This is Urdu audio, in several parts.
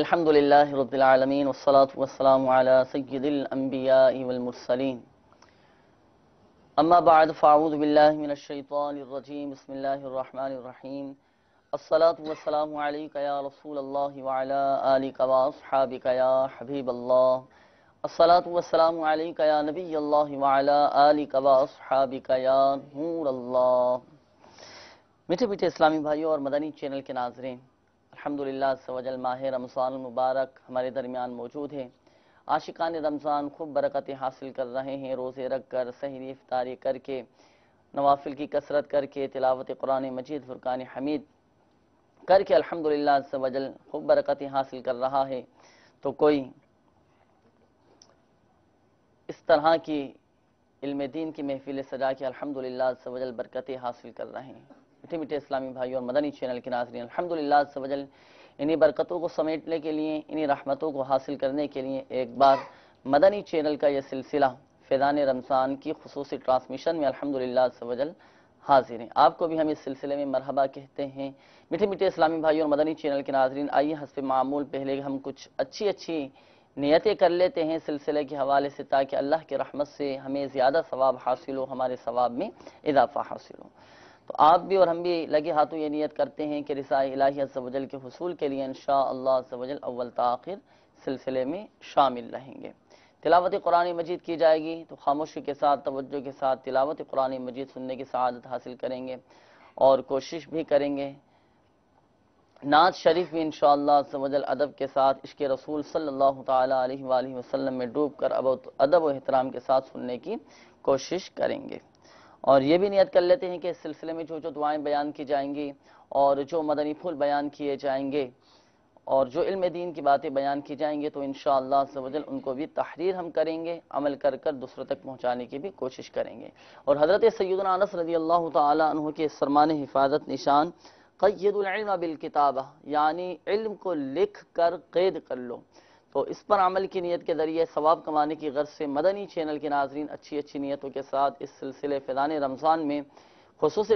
الحمد لله رب العالمين والصلاة والسلام على سيد الأنبياء والمرسلين. أما بعد، فأعوذ بالله من الشيطان الرجيم. بسم الله الرحمن الرحيم. الصلاة والسلام عليك يا رسول الله وعلى آلك وأصحابك يا حبيب الله. الصلاة والسلام عليك يا نبي الله وعلى آلك وأصحابك يا نور الله. میٹھے میٹھے اسلامی بھائیوں اور مدنی چینل کے ناظرین الحمدللہ سوجل ماہ رمضان المبارک ہمارے درمیان موجود ہے عاشقان رمضان خوب برکتیں حاصل کر رہے ہیں، روزے رکھ کر، سحری افطاری کر کے، نوافل کی کثرت کر کے، تلاوت قرآن مجید، فرقان حمید کر کے الحمدللہ سوجل خوب برکتیں حاصل کر رہا ہے۔ تو کوئی اس طرح کی علم دین کی محفل سجا کے الحمدللہ سوجل برکتیں حاصل کر رہے ہیں۔ میٹھے میٹھے اسلامی بھائیوں اور مدنی چینل کے ناظرین، الحمدللہ سوجل انہی برکتوں کو سمیٹنے کے لیے، انہی رحمتوں کو حاصل کرنے کے لیے ایک بار مدنی چینل کا یہ سلسلہ فیضان رمضان کی خصوصی ٹرانسمیشن میں الحمدللہ سوجل حاضر ہیں۔ آپ کو بھی ہم اس سلسلے میں مرحبا کہتے ہیں۔ میٹھے میٹھے اسلامی بھائیوں اور مدنی چینل کے ناظرین، آئیے حسب معمول پہلے ہم کچھ اچھی اچھی نیتیں کر لیتے ہیں سلسلے کے حوالے سے تاکہ اللہ کے رحمت سے ہمیں زیادہ ثواب حاصل ہو، ہمارے ثواب میں اضافہ حاصل ہو۔ تو آپ بھی اور ہم بھی لگے ہاتھوں یہ نیت کرتے ہیں کہ رسائی الہی عز و جل کے حصول کے لیے انشاءاللہ عز و جل اول تاخر سلسلے میں شامل رہیں گے۔ تلاوت قرآن مجید کی جائے گی تو خاموشی کے ساتھ، توجہ کے ساتھ تلاوت قرآن مجید سننے کی سعادت حاصل کریں گے اور کوشش بھی کریں گے۔ نعت شریف بھی انشاءاللہ عز و جل ادب کے ساتھ عشق رسول صلی اللہ تعالی علیہ وآلہ وسلم میں ڈوب کر ادب و احترام کے ساتھ سننے کی کوشش کریں گے۔ اور یہ بھی نیت کر لیتے ہیں کہ اس سلسلے میں جو جو دعائیں بیان کی جائیں گی اور جو مدنی پھول بیان کیے جائیں گے اور جو علم دین کی باتیں بیان کی جائیں گے تو انشاءاللہ عز و جل ان کو بھی تحریر ہم کریں گے، عمل کر کر دوسروں تک پہنچانے کی بھی کوشش کریں گے۔ اور حضرت سیدنا انس رضی اللہ تعالی عنہ کے سرمان حفاظت نشان، قید العلم بالکتابہ یعنی علم کو لکھ کر قید کر لو۔ تو اس پر عمل کی نیت کے ذریعے ثواب کمانے کی غرض سے مدنی چینل کے ناظرین اچھی اچھی نیتوں کے ساتھ اس سلسلے فیضان رمضان میں خصوصی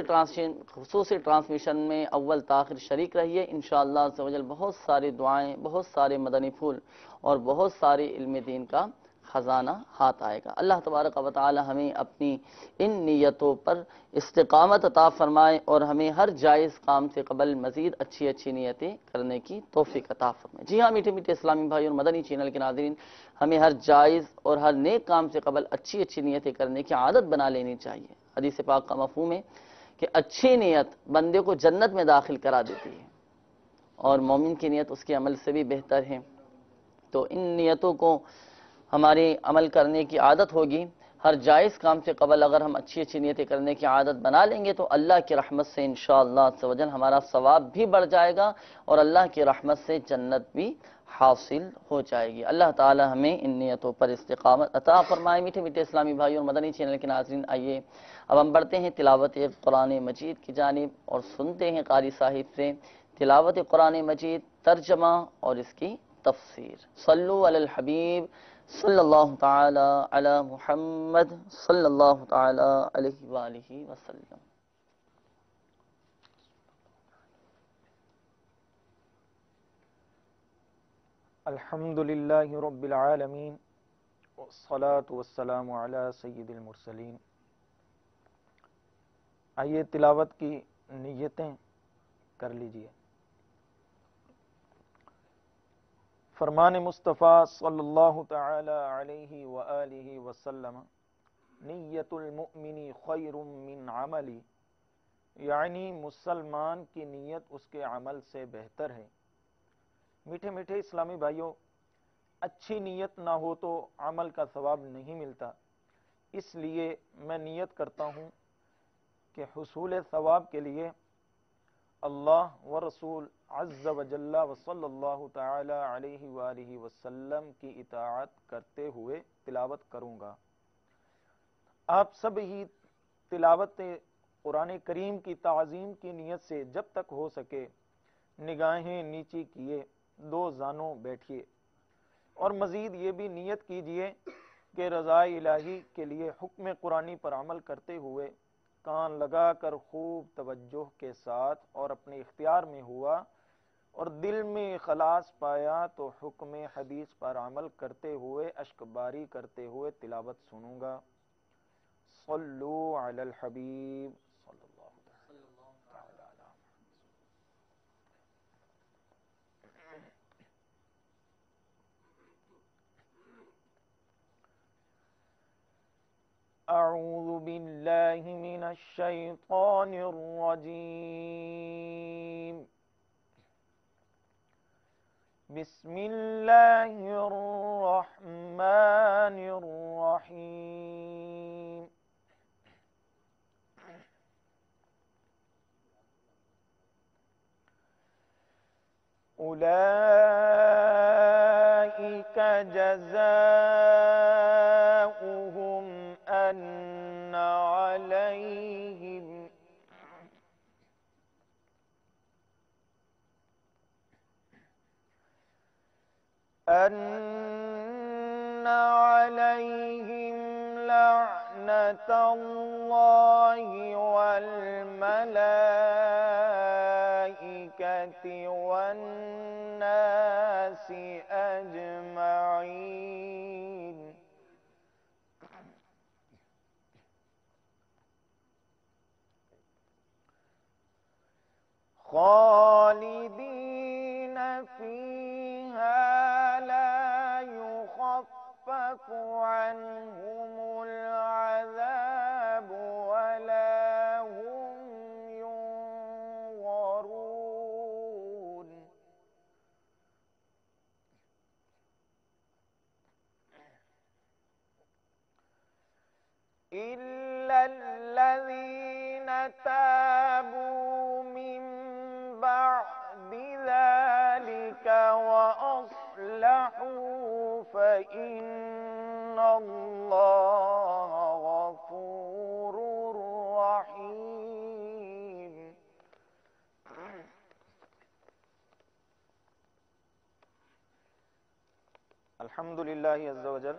خصوصی ٹرانسمیشن میں اول تاخر شریک رہیے۔ انشاءاللہ عزوجل بہت ساری دعائیں، بہت سارے مدنی پھول اور بہت سارے علم دین کا خزانہ ہاتھ آئے گا۔ اللہ تبارک و تعالی ہمیں اپنی ان نیتوں پر استقامت عطا فرمائے اور ہمیں ہر جائز کام سے قبل مزید اچھی اچھی نیتیں کرنے کی توفیق عطا فرمائے۔ جی ہاں میٹھے میٹھے اسلامی بھائی اور مدنی چینل کے ناظرین، ہمیں ہر جائز اور ہر نیک کام سے قبل اچھی اچھی نیتیں کرنے کی عادت بنا لینی چاہیے۔ حدیث پاک کا مفہوم ہے کہ اچھی نیت بندے کو جنت میں داخل کرا دیتی ہے اور مومن کی نیت اس کے عمل سے بھی بہتر ہے۔ تو ان نیتوں کو ہماری عمل کرنے کی عادت ہوگی، ہر جائز کام سے قبل اگر ہم اچھی اچھی نیتیں کرنے کی عادت بنا لیں گے تو اللہ کی رحمت سے انشاءاللہ عز ہمارا ثواب بھی بڑھ جائے گا اور اللہ کی رحمت سے جنت بھی حاصل ہو جائے گی۔ اللہ تعالی ہمیں ان نیتوں پر استقامت عطا فرمائے۔ میٹھے میٹھے اسلامی بھائی اور مدنی چینل کے ناظرین، آئیے۔ اب ہم بڑھتے ہیں تلاوت قرآن مجید کی جانب اور سنتے ہیں قاری صاحب سے تلاوت قرآن مجید ترجمہ اور اس کی تفسیر۔ صلو علی الحبیب صلی اللہ تعالی علی محمد صلی اللہ تعالی علیہ وآلہ وسلم الحمد للہ رب العالمین والصلاة والسلام علی سید المرسلین۔ آئیے تلاوت کی نیتیں کر لیجیے۔ فرمان مصطفیٰ صلی اللہ تعالی علیہ وآلہ وسلم، نیت المؤمن خیر من عملی یعنی مسلمان کی نیت اس کے عمل سے بہتر ہے۔ میٹھے میٹھے اسلامی بھائیوں، اچھی نیت نہ ہو تو عمل کا ثواب نہیں ملتا۔ اس لیے میں نیت کرتا ہوں کہ حصول ثواب کے لیے اللہ و رسول عز و جل و اللہ تعالی علیہ وآلہ وسلم کی اطاعت کرتے ہوئے تلاوت کروں گا۔ آپ سب ہی تلاوت قرآن کریم کی تعظیم کی نیت سے جب تک ہو سکے، نگاہیں نیچی کیے، دو زانوں بیٹھیے۔ اور مزید یہ بھی نیت کیجیے کہ رضا الہی کے لیے حکم قرآنی پر عمل کرتے ہوئے کان لگا کر خوب توجہ کے ساتھ اور اپنے اختیار میں ہوا اور دل میں اخلاص پایا تو حکم حدیث پر عمل کرتے ہوئے، اشک باری کرتے ہوئے تلاوت سنوں گا۔ صلو علی الحبیب۔ صلی اللہ تعالی علی أعوذ بالله من الشيطان الرجيم بسم الله الرحمن الرحيم. أولئك جزاؤهم أن عليهم لعنة الله والملائكة والناس أجمعين خالدين فيها لا يخفف عنهم العذاب ولا هم ينظرون. إلا الذين تابوا وأصلحوا فإن الله غفور رحيم. الحمد لله عز وجل.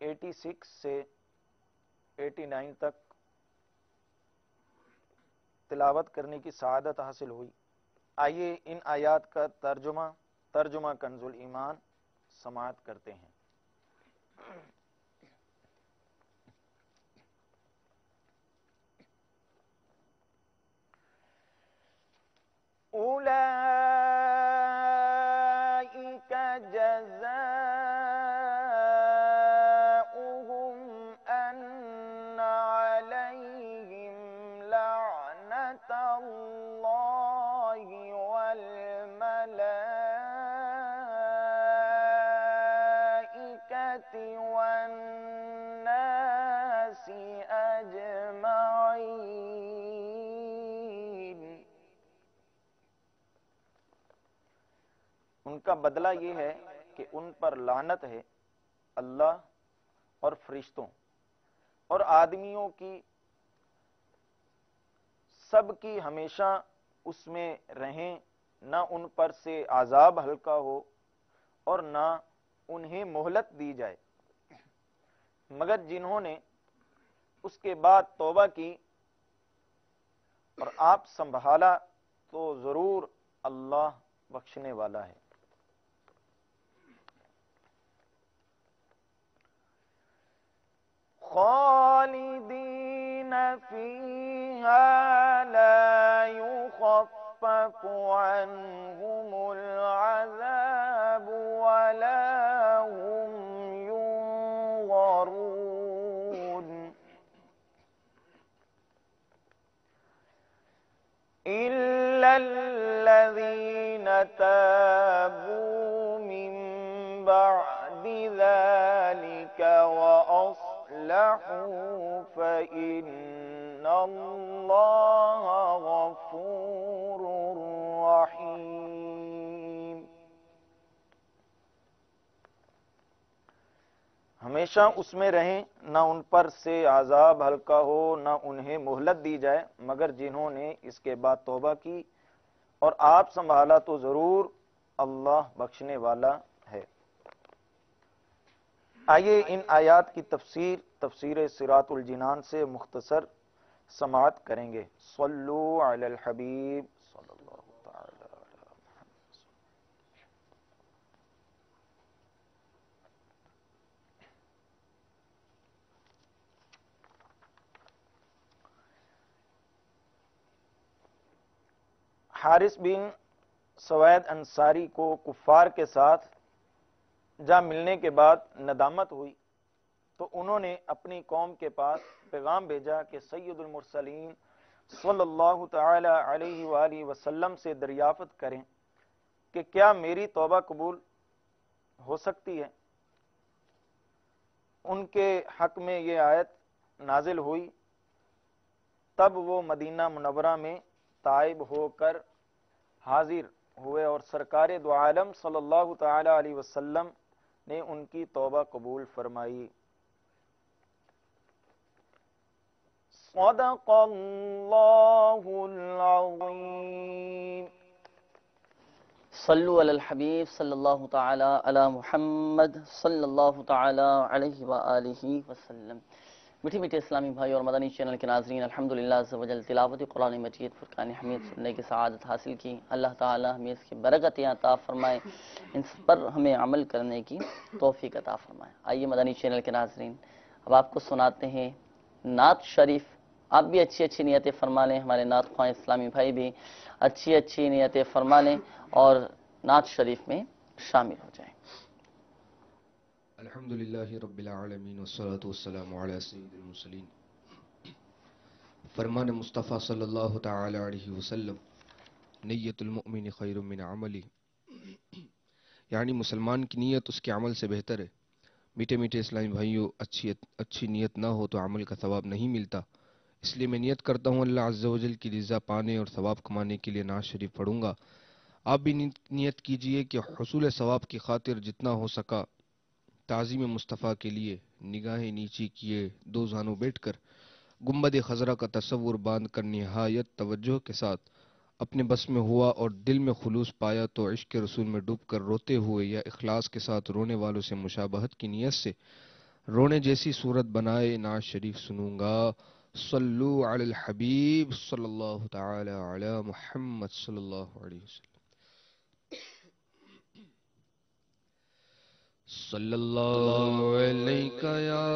ایٹی سکس سے ایٹی نائن تک تلاوت کرنے کی سعادت حاصل ہوئی۔ آئیے ان آیات کا ترجمہ ترجمہ کنز ایمان سماعت کرتے ہیں۔ أولئك کا بدلہ یہ ہے کہ ان پر لعنت ہے اللہ اور فرشتوں اور آدمیوں کی سب کی ہمیشہ اس میں رہیں، نہ ان پر سے عذاب ہلکا ہو اور نہ انہیں مہلت دی جائے۔ مگر جنہوں نے اس کے بعد توبہ کی اور آپ سنبھالا تو ضرور اللہ بخشنے والا ہے۔ خالدين فيها لا يخفف عنهم العذاب ولا هم ينظرون. إلا الذين تابوا من بعد ذلك وأصلحوا فإن الله غفور رحيم۔ ہمیشہ اس میں رہیں، نہ ان پر سے عذاب ہلکا ہو، نہ انہیں مہلت دی جائے، مگر جنہوں نے اس کے بعد توبہ کی اور آپ سنبھالا تو ضرور اللہ بخشنے والا ہے۔ آئیے ان آیات کی تفسیر تفسیر سرات الجنان سے مختصر سماعت کریں گے۔ صلو علی الحبیب صلی اللہ تعالی علی محمد حارث بن سوید انصاری کو کفار کے ساتھ جا ملنے کے بعد ندامت ہوئی۔ تو انہوں نے اپنی قوم کے پاس پیغام بھیجا کہ سید المرسلین صلی اللہ تعالی علیہ وآلہ وسلم سے دریافت کریں کہ کیا میری توبہ قبول ہو سکتی ہے؟ ان کے حق میں یہ آیت نازل ہوئی۔ تب وہ مدینہ منورہ میں تائب ہو کر حاضر ہوئے اور سرکار دو عالم صلی اللہ تعالی علیہ وسلم نے ان کی توبہ قبول فرمائی۔ صدق اللہ العظیم صلو علی الحبیب صلی اللہ تعالی علی محمد صلی اللہ تعالی علیہ وآلہ وسلم میٹھی میٹھی اسلامی بھائی اور مدنی چینل کے ناظرین، الحمدللہ عز و جل، تلاوت قرآن مجید، فرقان حمید سننے کی سعادت حاصل کی۔ اللہ تعالی ہمیں اس کی برکتیں عطا فرمائے، ان پر ہمیں عمل کرنے کی توفیق عطا فرمائے۔ آئیے مدنی چینل کے ناظرین، اب آپ کو سناتے ہیں نعت شریف آپ بھی اچھی اچھی نیتیں فرما لیں، ہمارے نعت خواہ اسلامی بھائی بھی اچھی اچھی نیتیں فرما لیں اور نعت شریف میں شامل ہو جائیں۔ الحمد للہ رب العالمین والصلاة والسلام علی سید المرسلین۔ فرمان مصطفیٰ صلی اللہ تعالی علیہ وسلم، نیت المؤمن خیر من عملی۔ یعنی مسلمان کی نیت اس کے عمل سے بہتر ہے۔ میٹھے میٹھے اسلامی بھائیوں، اچھی اچھی نیت نہ ہو تو عمل کا ثواب نہیں ملتا۔ اس لیے میں نیت کرتا ہوں اللہ عز و جل کی رضا پانے اور ثواب کمانے کے لیے ناز شریف پڑھوں گا۔ آپ بھی نیت کیجیے کہ حصول ثواب کی خاطر جتنا ہو سکا تعظیم مصطفیٰ کے لیے نگاہیں نیچی کیے، دو زانوں بیٹھ کر گنبد خزرہ کا تصور باندھ کر نہایت توجہ کے ساتھ اپنے بس میں ہوا اور دل میں خلوص پایا تو عشق رسول میں ڈوب کر روتے ہوئے یا اخلاص کے ساتھ رونے والوں سے مشابہت کی نیت سے رونے جیسی صورت بنائے ناز شریف سنوں گا۔ صلو علی الحبیب صلی اللہ تعالی علی محمد صلی اللہ علیہ وسلم. صلی اللہ علیہ یا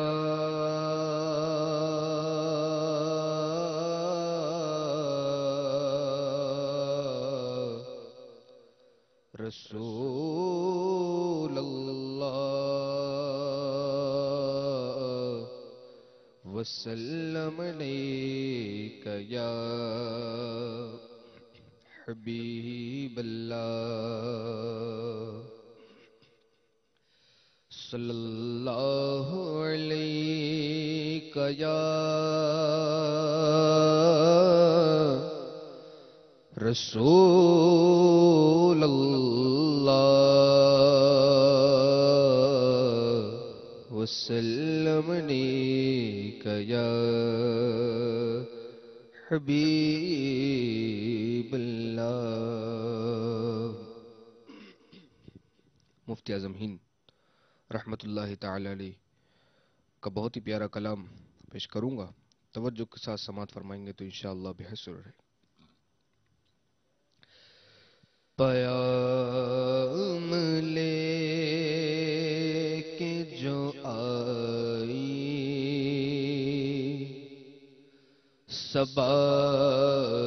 رسول وسلم علیک یا حبیب اللہ صلی اللہ علیہ یا رسول اللہ وسلم علیک یا حبیب اللہ۔ مفتی اعظم ہند، رحمت اللہ تعالی علیہ، کا بہت ہی پیارا کلام پیش کروں گا۔ توجہ کے ساتھ سماعت فرمائیں گے تو انشاءاللہ بحث رہے پیام لے sabah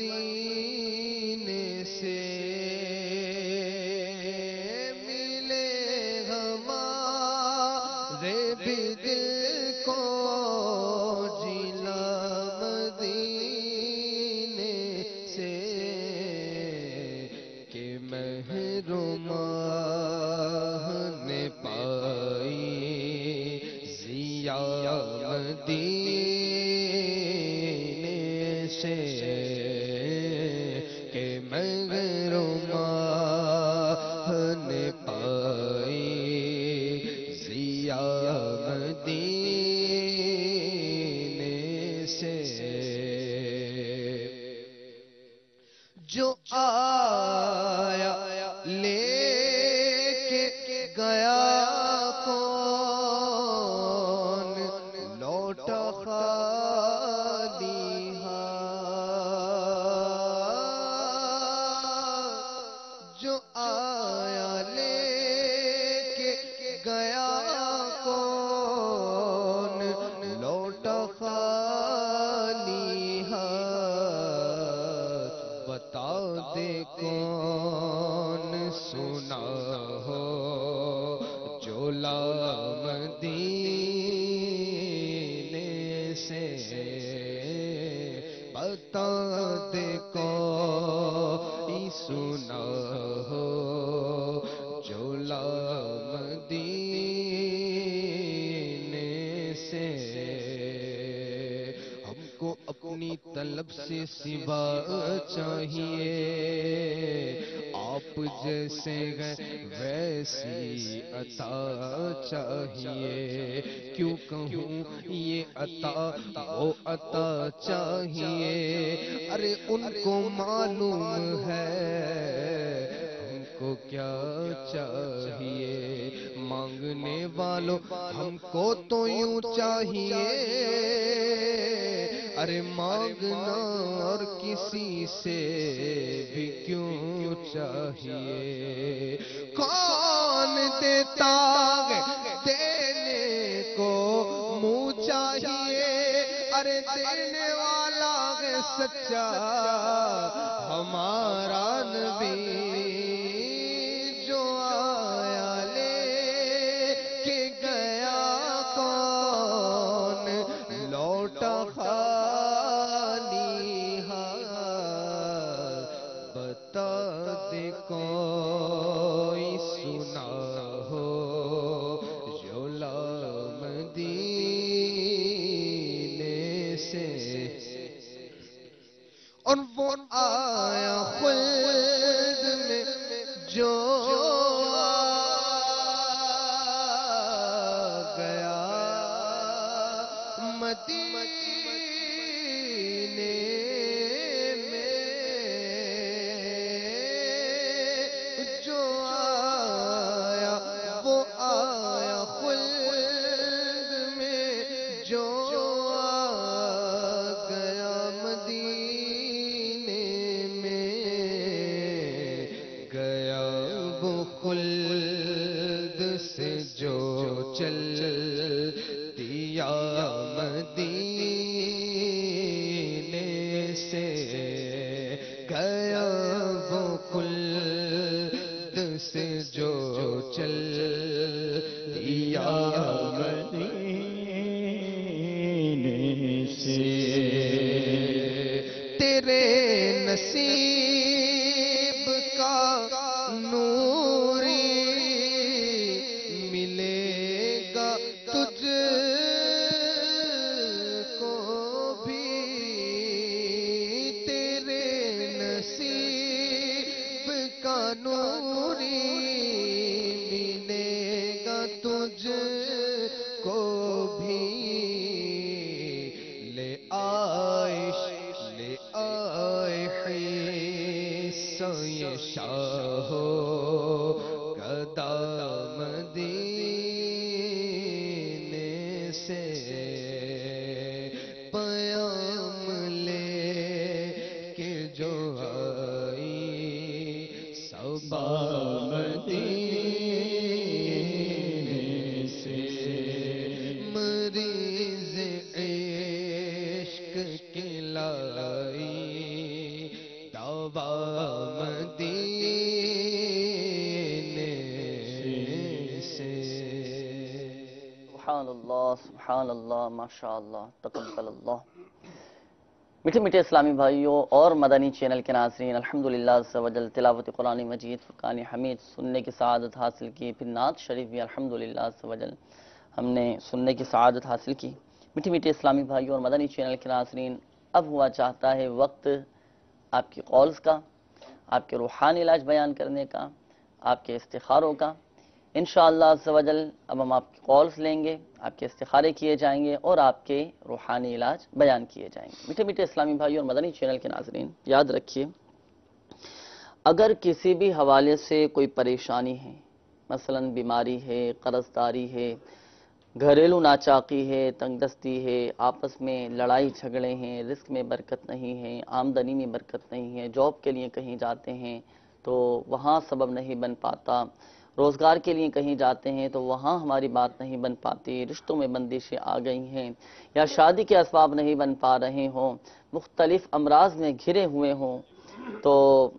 الذي ہمارا نبی مٹھے مٹھے میٹھے اسلامی بھائیوں اور مدنی چینل کے ناظرین، الحمدللہ عزوجل تلاوت قرآن مجید، فرقان حمید، سننے کی سعادت حاصل کی، پھر نعت شریف بھی الحمدللہ عزوجل ہم نے سننے کی سعادت حاصل کی۔ مٹھے میٹھے اسلامی بھائیوں اور مدنی چینل کے ناظرین، اب ہوا چاہتا ہے وقت آپ کی قولز کا، آپ کے روحانی علاج بیان کرنے کا، آپ کے استخاروں کا۔ انشاءاللہ عز و جل اب ہم آپ کی کالز لیں گے، آپ کے استخارے کیے جائیں گے اور آپ کے روحانی علاج بیان کیے جائیں گے۔ میٹھے میٹھے اسلامی بھائی اور مدنی چینل کے ناظرین، یاد رکھیے، اگر کسی بھی حوالے سے کوئی پریشانی ہے، مثلا بیماری ہے قرض داری ہے گھریلو ناچاقی ہے تنگ دستی ہے، آپس میں لڑائی جھگڑے ہیں، رزق میں برکت نہیں ہے، آمدنی میں برکت نہیں ہے، جاب کے لیے کہیں جاتے ہیں تو وہاں سبب نہیں بن پاتا۔ روزگار کے لیے کہیں جاتے ہیں تو وہاں ہماری بات نہیں بن پاتی۔ رشتوں میں بندشیں آ گئی ہیں یا شادی کے اسباب نہیں بن پا رہے ہوں۔ مختلف امراض میں گھرے ہوئے ہوں تو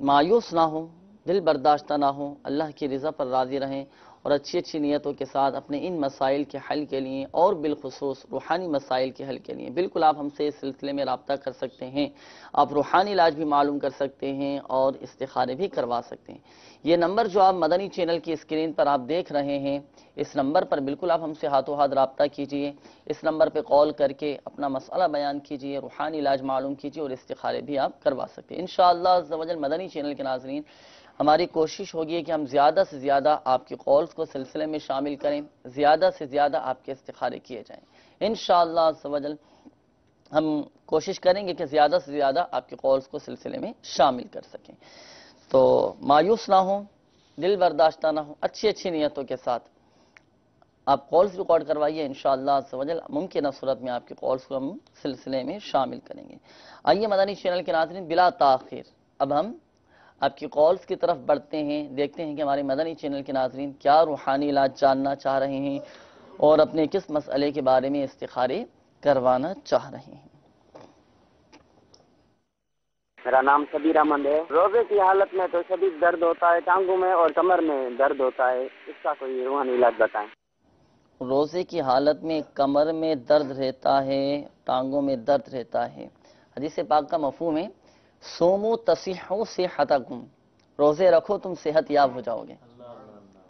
مایوس نہ ہوں، دل برداشتہ نہ ہوں۔ اللہ کی رضا پر راضی رہیں۔ اور اچھی اچھی نیتوں کے ساتھ اپنے ان مسائل کے حل کے لیے اور بالخصوص روحانی مسائل کے حل کے لیے۔ بالکل آپ ہم سے اس سلسلے میں رابطہ کر سکتے ہیں، آپ روحانی علاج بھی معلوم کر سکتے ہیں اور استخارے بھی کروا سکتے ہیں۔ یہ نمبر جو آپ مدنی چینل کی اسکرین پر آپ دیکھ رہے ہیں، اس نمبر پر بالکل آپ ہم سے ہاتھوں ہاتھ رابطہ کیجیے۔ اس نمبر پہ کال کر کے اپنا مسئلہ بیان کیجیے، روحانی علاج معلوم کیجیے اور استخارے بھی آپ کروا سکتے ہیں۔ انشاءاللہ عز و جل مدنی چینل کے ناظرین ہماری کوشش ہوگی کہ ہم زیادہ سے زیادہ آپ کی قولز کو سلسلے میں شامل کریں، زیادہ سے زیادہ آپ کے استخارے کیے جائیں۔ انشاءاللہ عز و جل ہم کوشش کریں گے کہ زیادہ سے زیادہ آپ کی قولز کو سلسلے میں شامل کر سکیں۔ تو مایوس نہ ہوں، دل برداشتہ نہ ہوں، اچھی اچھی نیتوں کے ساتھ آپ کالز ریکارڈ کروائیے۔ انشاءاللہ عز ممکنہ صورت میں آپ کی کالز کو ہم سلسلے میں شامل کریں گے۔ آئیے مدنی چینل کے ناظرین بلا تاخیر۔ اب ہم آپ کی کالز کی طرف بڑھتے ہیں دیکھتے ہیں کہ ہمارے مدنی چینل کے ناظرین کیا روحانی علاج جاننا چاہ رہے ہیں اور اپنے کس مسئلے کے بارے میں استخارے کروانا چاہ رہے ہیں۔ میرا نام سبیر احمد ہے۔ روزے کی حالت میں تو شدید درد ہوتا ہے ٹانگوں میں اور کمر میں درد ہوتا ہے۔ اس کا کوئی روحانی علاج بتائیں۔ روزے کی حالت میں کمر میں درد رہتا ہے ٹانگوں میں درد رہتا ہے۔ حدیث پاک کا مفہوم ہے سومو تصیحو صحتکم روزے رکھو، تم صحت یاب ہو جاؤ گے۔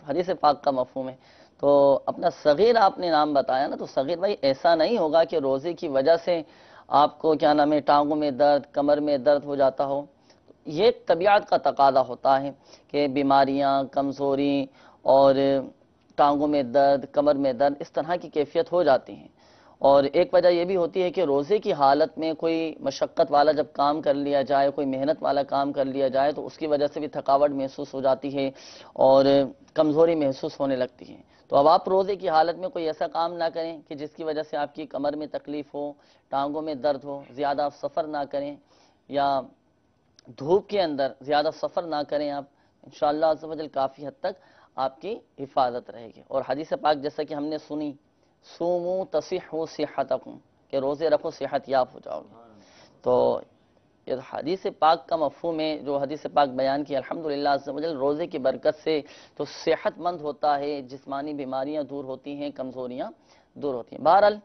حدیث پاک کا مفہوم ہے۔ تو اپنا صغیر آپ نے نام بتایا نا، تو صغیر بھائی ایسا نہیں ہوگا کہ روزے کی وجہ سے آپ کو کیا نام ہے، ٹانگوں میں درد، کمر میں درد ہو جاتا ہو۔ یہ طبیعت کا تقاضا ہوتا ہے کہ بیماریاں، کمزوری اور ٹانگوں میں درد، کمر میں درد، اس طرح کی کیفیت ہو جاتی ہیں۔ اور ایک وجہ یہ بھی ہوتی ہے کہ روزے کی حالت میں کوئی مشقت والا جب کام کر لیا جائے، کوئی محنت والا کام کر لیا جائے، تو اس کی وجہ سے بھی تھکاوٹ محسوس ہو جاتی ہے اور کمزوری محسوس ہونے لگتی ہے۔ تو اب آپ روزے کی حالت میں کوئی ایسا کام نہ کریں کہ جس کی وجہ سے آپ کی کمر میں تکلیف ہو، ٹانگوں میں درد ہو، زیادہ آپ سفر نہ کریں یا دھوپ کے اندر زیادہ سفر نہ کریں آپ، انشاءاللہ عز و جل کافی حد تک آپ کی حفاظت رہے گی۔ اور حدیث پاک جیسا کہ ہم نے سنی سومو تصحو صحتکم کہ روزے رکھو صحت یاب ہو جاؤ گے۔ تو یہ حدیث پاک کا مفہوم ہے جو حدیث پاک بیان کی الحمدللہ عز و جل روزے کی برکت سے تو صحت مند ہوتا ہے جسمانی بیماریاں دور ہوتی ہیں کمزوریاں دور ہوتی ہیں۔ بہرحال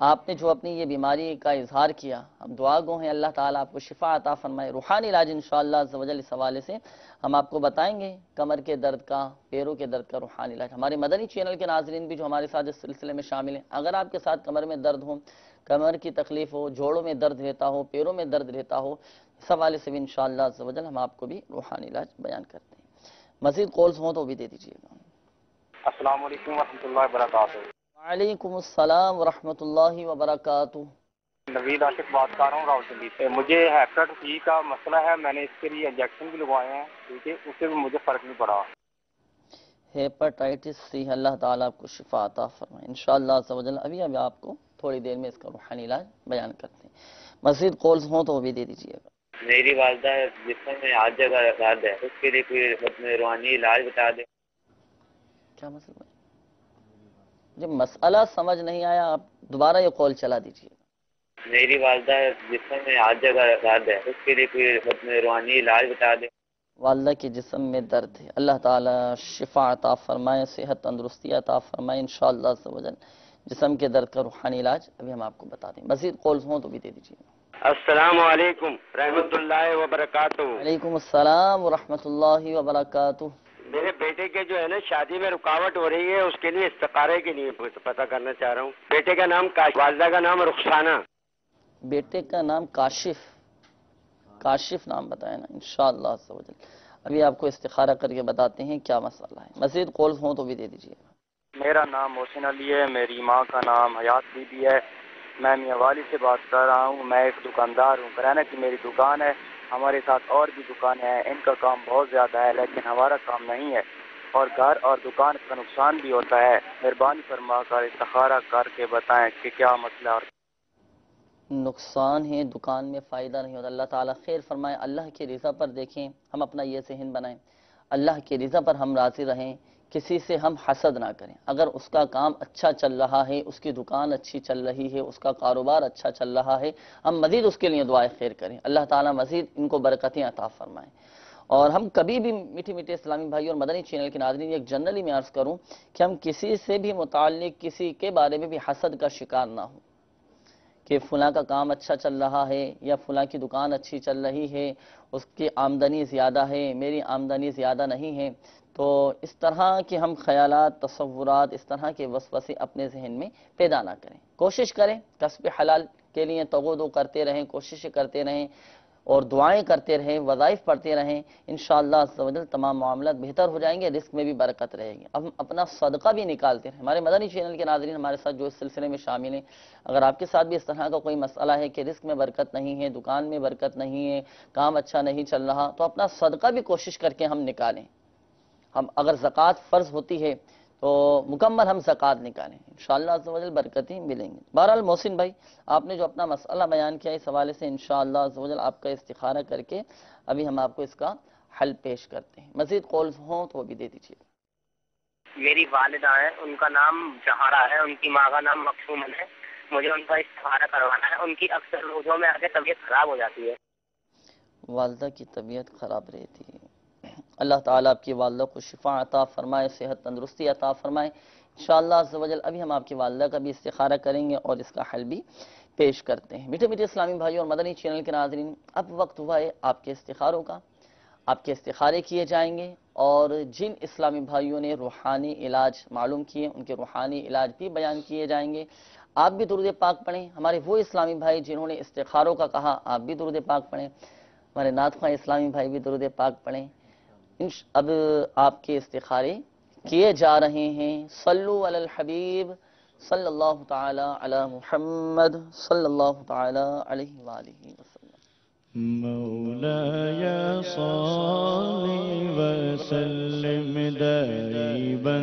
آپ نے جو اپنی یہ بیماری کا اظہار کیا، ہم دعا گو ہیں اللہ تعالیٰ آپ کو شفا عطا فرمائے، روحانی علاج انشاءاللہ عز و جل اس حوالے سے ہم آپ کو بتائیں گے، کمر کے درد کا، پیروں کے درد کا روحانی علاج۔ ہمارے مدنی چینل کے ناظرین بھی جو ہمارے ساتھ اس سلسلے میں شامل ہیں، اگر آپ کے ساتھ کمر میں درد ہو، کمر کی تکلیف ہو، جوڑوں میں درد رہتا ہو، پیروں میں درد رہتا ہو، اس حوالے سے بھی انشاءاللہ عز و جل ہم آپ کو بھی روحانی علاج بیان کرتے ہیں۔ مزید کالز ہوں تو بھی دے دیجیے گا۔ السلام علیکم ورحمۃ اللہ وبرکاتہ۔ وعلیکم السلام ورحمۃ اللہ وبرکاتہ۔ نوید عاشق بات کر رہا ہوں راؤ چندی سے۔ مجھے ہیپٹر سی کا مسئلہ ہے میں نے اس کے لیے انجیکشن بھی لگوائے ہیں ٹھیک ہے؟ اس سے بھی مجھے فرق نہیں پڑا۔ ہیپاٹائٹس سی اللہ تعالیٰ آپ کو شفا عطا فرمائے۔ انشاءاللہ عز و جل ابھی ابھی آپ کو تھوڑی دیر میں اس کا روحانی علاج بیان کرتے ہیں۔ مزید کالز ہوں تو وہ بھی دے دیجیے گا۔ میری والدہ جسم میں ہر جگہ درد ہے اس کے لیے کوئی روحانی علاج بتا دیں۔ کیا مسئلہ ہے؟ جب مسئلہ سمجھ نہیں آیا آپ دوبارہ یہ کال چلا دیجیے میری والدہ جسم میں ہر جگہ درد ہے اس کے لیے کوئی روحانی علاج بتا دیں والدہ کے جسم میں درد ہے۔ اللہ تعالیٰ شفا عطا فرمائے صحت تندرستی عطا فرمائے انشاءاللہ عز و جل جسم کے درد کا روحانی علاج ابھی ہم آپ کو بتا دیں۔ مزید کالز ہوں تو بھی دے دیجیے السلام علیکم رحمۃ اللہ وبرکاتہ۔ وعلیکم السلام ورحمۃ اللہ وبرکاتہ۔ میرے بیٹے کے جو ہے نا شادی میں رکاوٹ ہو رہی ہے اس کے لیے استقارے کے لیے پتہ کرنا چاہ رہا ہوں۔ بیٹے کا نام کاش والدہ کا نام رخسانہ۔ بیٹے کا نام کاشف۔ کاشف نام بتائیں نا انشاءاللہ جل۔ ابھی آپ کو استخارہ کر کے بتاتے ہیں کیا مسئلہ ہے۔ مزید کالز ہوں تو بھی دے دیجیے میرا نام محسن علی ہے میری ماں کا نام حیات بی بی ہے۔ میں میاں والی سے بات کر رہا ہوں میں ایک دکاندار ہوں۔ کرانے کی میری دکان ہے۔ ہمارے ساتھ اور بھی دکانیں ہیں، ان کا کام بہت زیادہ ہے، لیکن ہمارا کام نہیں ہے۔ اور گھر اور دکان کا نقصان بھی ہوتا ہے۔ مہربانی فرما کر استخارہ کر کے بتائیں کہ کیا مسئلہ اور نقصان ہے، دکان میں فائدہ نہیں ہوتا۔ اللہ تعالیٰ خیر فرمائے، اللہ کی رضا پر دیکھیں، ہم اپنا یہ ذہن بنائیں۔ اللہ کی رضا پر ہم راضی رہیں۔ کسی سے ہم حسد نہ کریں۔ اگر اس کا کام اچھا چل رہا ہے، اس کی دکان اچھی چل رہی ہے، اس کا کاروبار اچھا چل رہا ہے، ہم مزید اس کے لیے دعائیں خیر کریں۔ اللہ تعالیٰ مزید ان کو برکتیں عطا فرمائیں اور ہم کبھی بھی میٹھے میٹھے اسلامی بھائی اور مدنی چینل کے ناظرین، ایک جنرلی میں عرض کروں کہ ہم کسی سے بھی متعلق، کسی کے بارے میں بھی حسد کا شکار نہ ہوں۔ کہ فلاں کا کام اچھا چل رہا ہے یا فلاں کی دکان اچھی چل رہی ہے، اس کی آمدنی زیادہ ہے، میری آمدنی زیادہ نہیں ہے تو اس طرح کے ہم خیالات، تصورات، اس طرح کے وسوسے اپنے ذہن میں پیدا نہ کریں۔ کوشش کریں کسب حلال کے لیے تغودو کرتے رہیں کوششیں کرتے رہیں اور دعائیں کرتے رہیں، وظائف پڑھتے رہیں۔ انشاءاللہ عز و جل تمام معاملات بہتر ہو جائیں گے، رزق میں بھی برکت رہے گی۔ اب ہم اپنا صدقہ بھی نکالتے رہیں۔ ہمارے مدنی چینل کے ناظرین ہمارے ساتھ جو اس سلسلے میں شامل ہیں، اگر آپ کے ساتھ بھی اس طرح کا کوئی مسئلہ ہے کہ رزق میں برکت نہیں ہے، دکان میں برکت نہیں ہے، کام اچھا نہیں چل رہا، تو اپنا صدقہ بھی کوشش کر کے ہم نکالیں۔ ہم اگر زکوٰۃ فرض ہوتی ہے تو مکمل ہم زکوٰۃ نکالیں۔ انشاءاللہ عز و جل برکتیں ملیں گی۔ بہرحال محسن بھائی آپ نے جو اپنا مسئلہ بیان کیا اس حوالے سے انشاءاللہ عز و جل آپ کا استخارہ کر کے ابھی ہم آپ کو اس کا حل پیش کرتے ہیں۔ مزید کالز ہوں تو وہ بھی دے دیجیے میری والدہ ہے ان کا نام جہارا ہے ان کی ماں کا نام مقصومن ہے۔ مجھے ان کا استخارہ کروانا ہے۔ ان کی اکثر روزوں میں آگے طبیعت خراب ہو جاتی ہے۔ والدہ کی طبیعت خراب رہتی ہے۔ اللہ تعالیٰ آپ کی والدہ کو شفا عطا فرمائے، صحت تندرستی عطا فرمائے۔ انشاءاللہ عز و جل ابھی ہم آپ کی والدہ کا بھی استخارہ کریں گے اور اس کا حل بھی پیش کرتے ہیں۔ میٹھے میٹھے اسلامی بھائی اور مدنی چینل کے ناظرین، اب وقت ہوا ہے آپ کے استخاروں کا۔ آپ کے استخارے کیے جائیں گے اور جن اسلامی بھائیوں نے روحانی علاج معلوم کیے، ان کے روحانی علاج بھی بیان کیے جائیں گے۔ آپ بھی درود پاک پڑھیں۔ ہمارے وہ اسلامی بھائی جنہوں نے استخاروں کا کہا، آپ بھی درود پاک پڑھیں۔ ہمارے نعت اسلامی بھائی بھی درود پاک پڑھیں۔ اب آپ کے استخارے کیے جا رہے ہیں۔ صلو علی الحبیب صلی اللہ تعالی علی محمد صلی اللہ تعالی علیہ وآلہ وسلم۔ مولاي صل وسلم دائما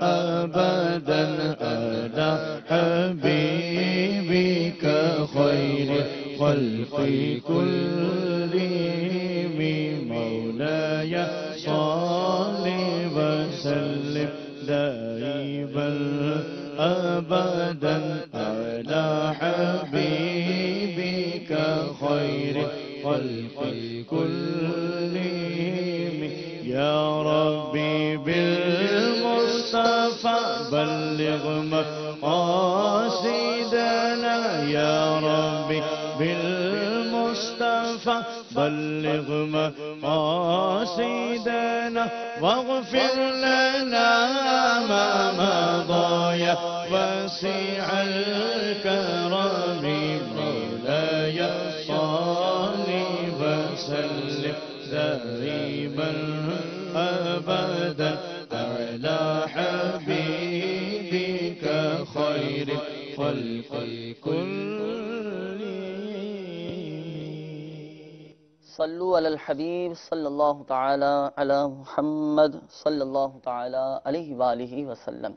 أبدا على حبيبك خير خلق كلهم مولاي صل وسلم دائما أبدا على حبيبك خير خلق كلهم يا ربي بالمصطفى بلغ مقاصدنا. يا ربي بلغ مقاصدنا واغفر لنا ما مضى يا واسع الكرم مولاي صل وسلم دائما أبدا على حبيبك خير خلق كلهم صلو علی الحبیب صلی اللہ تعالی علی محمد صلی اللہ تعالی علیہ وآلہ وسلم۔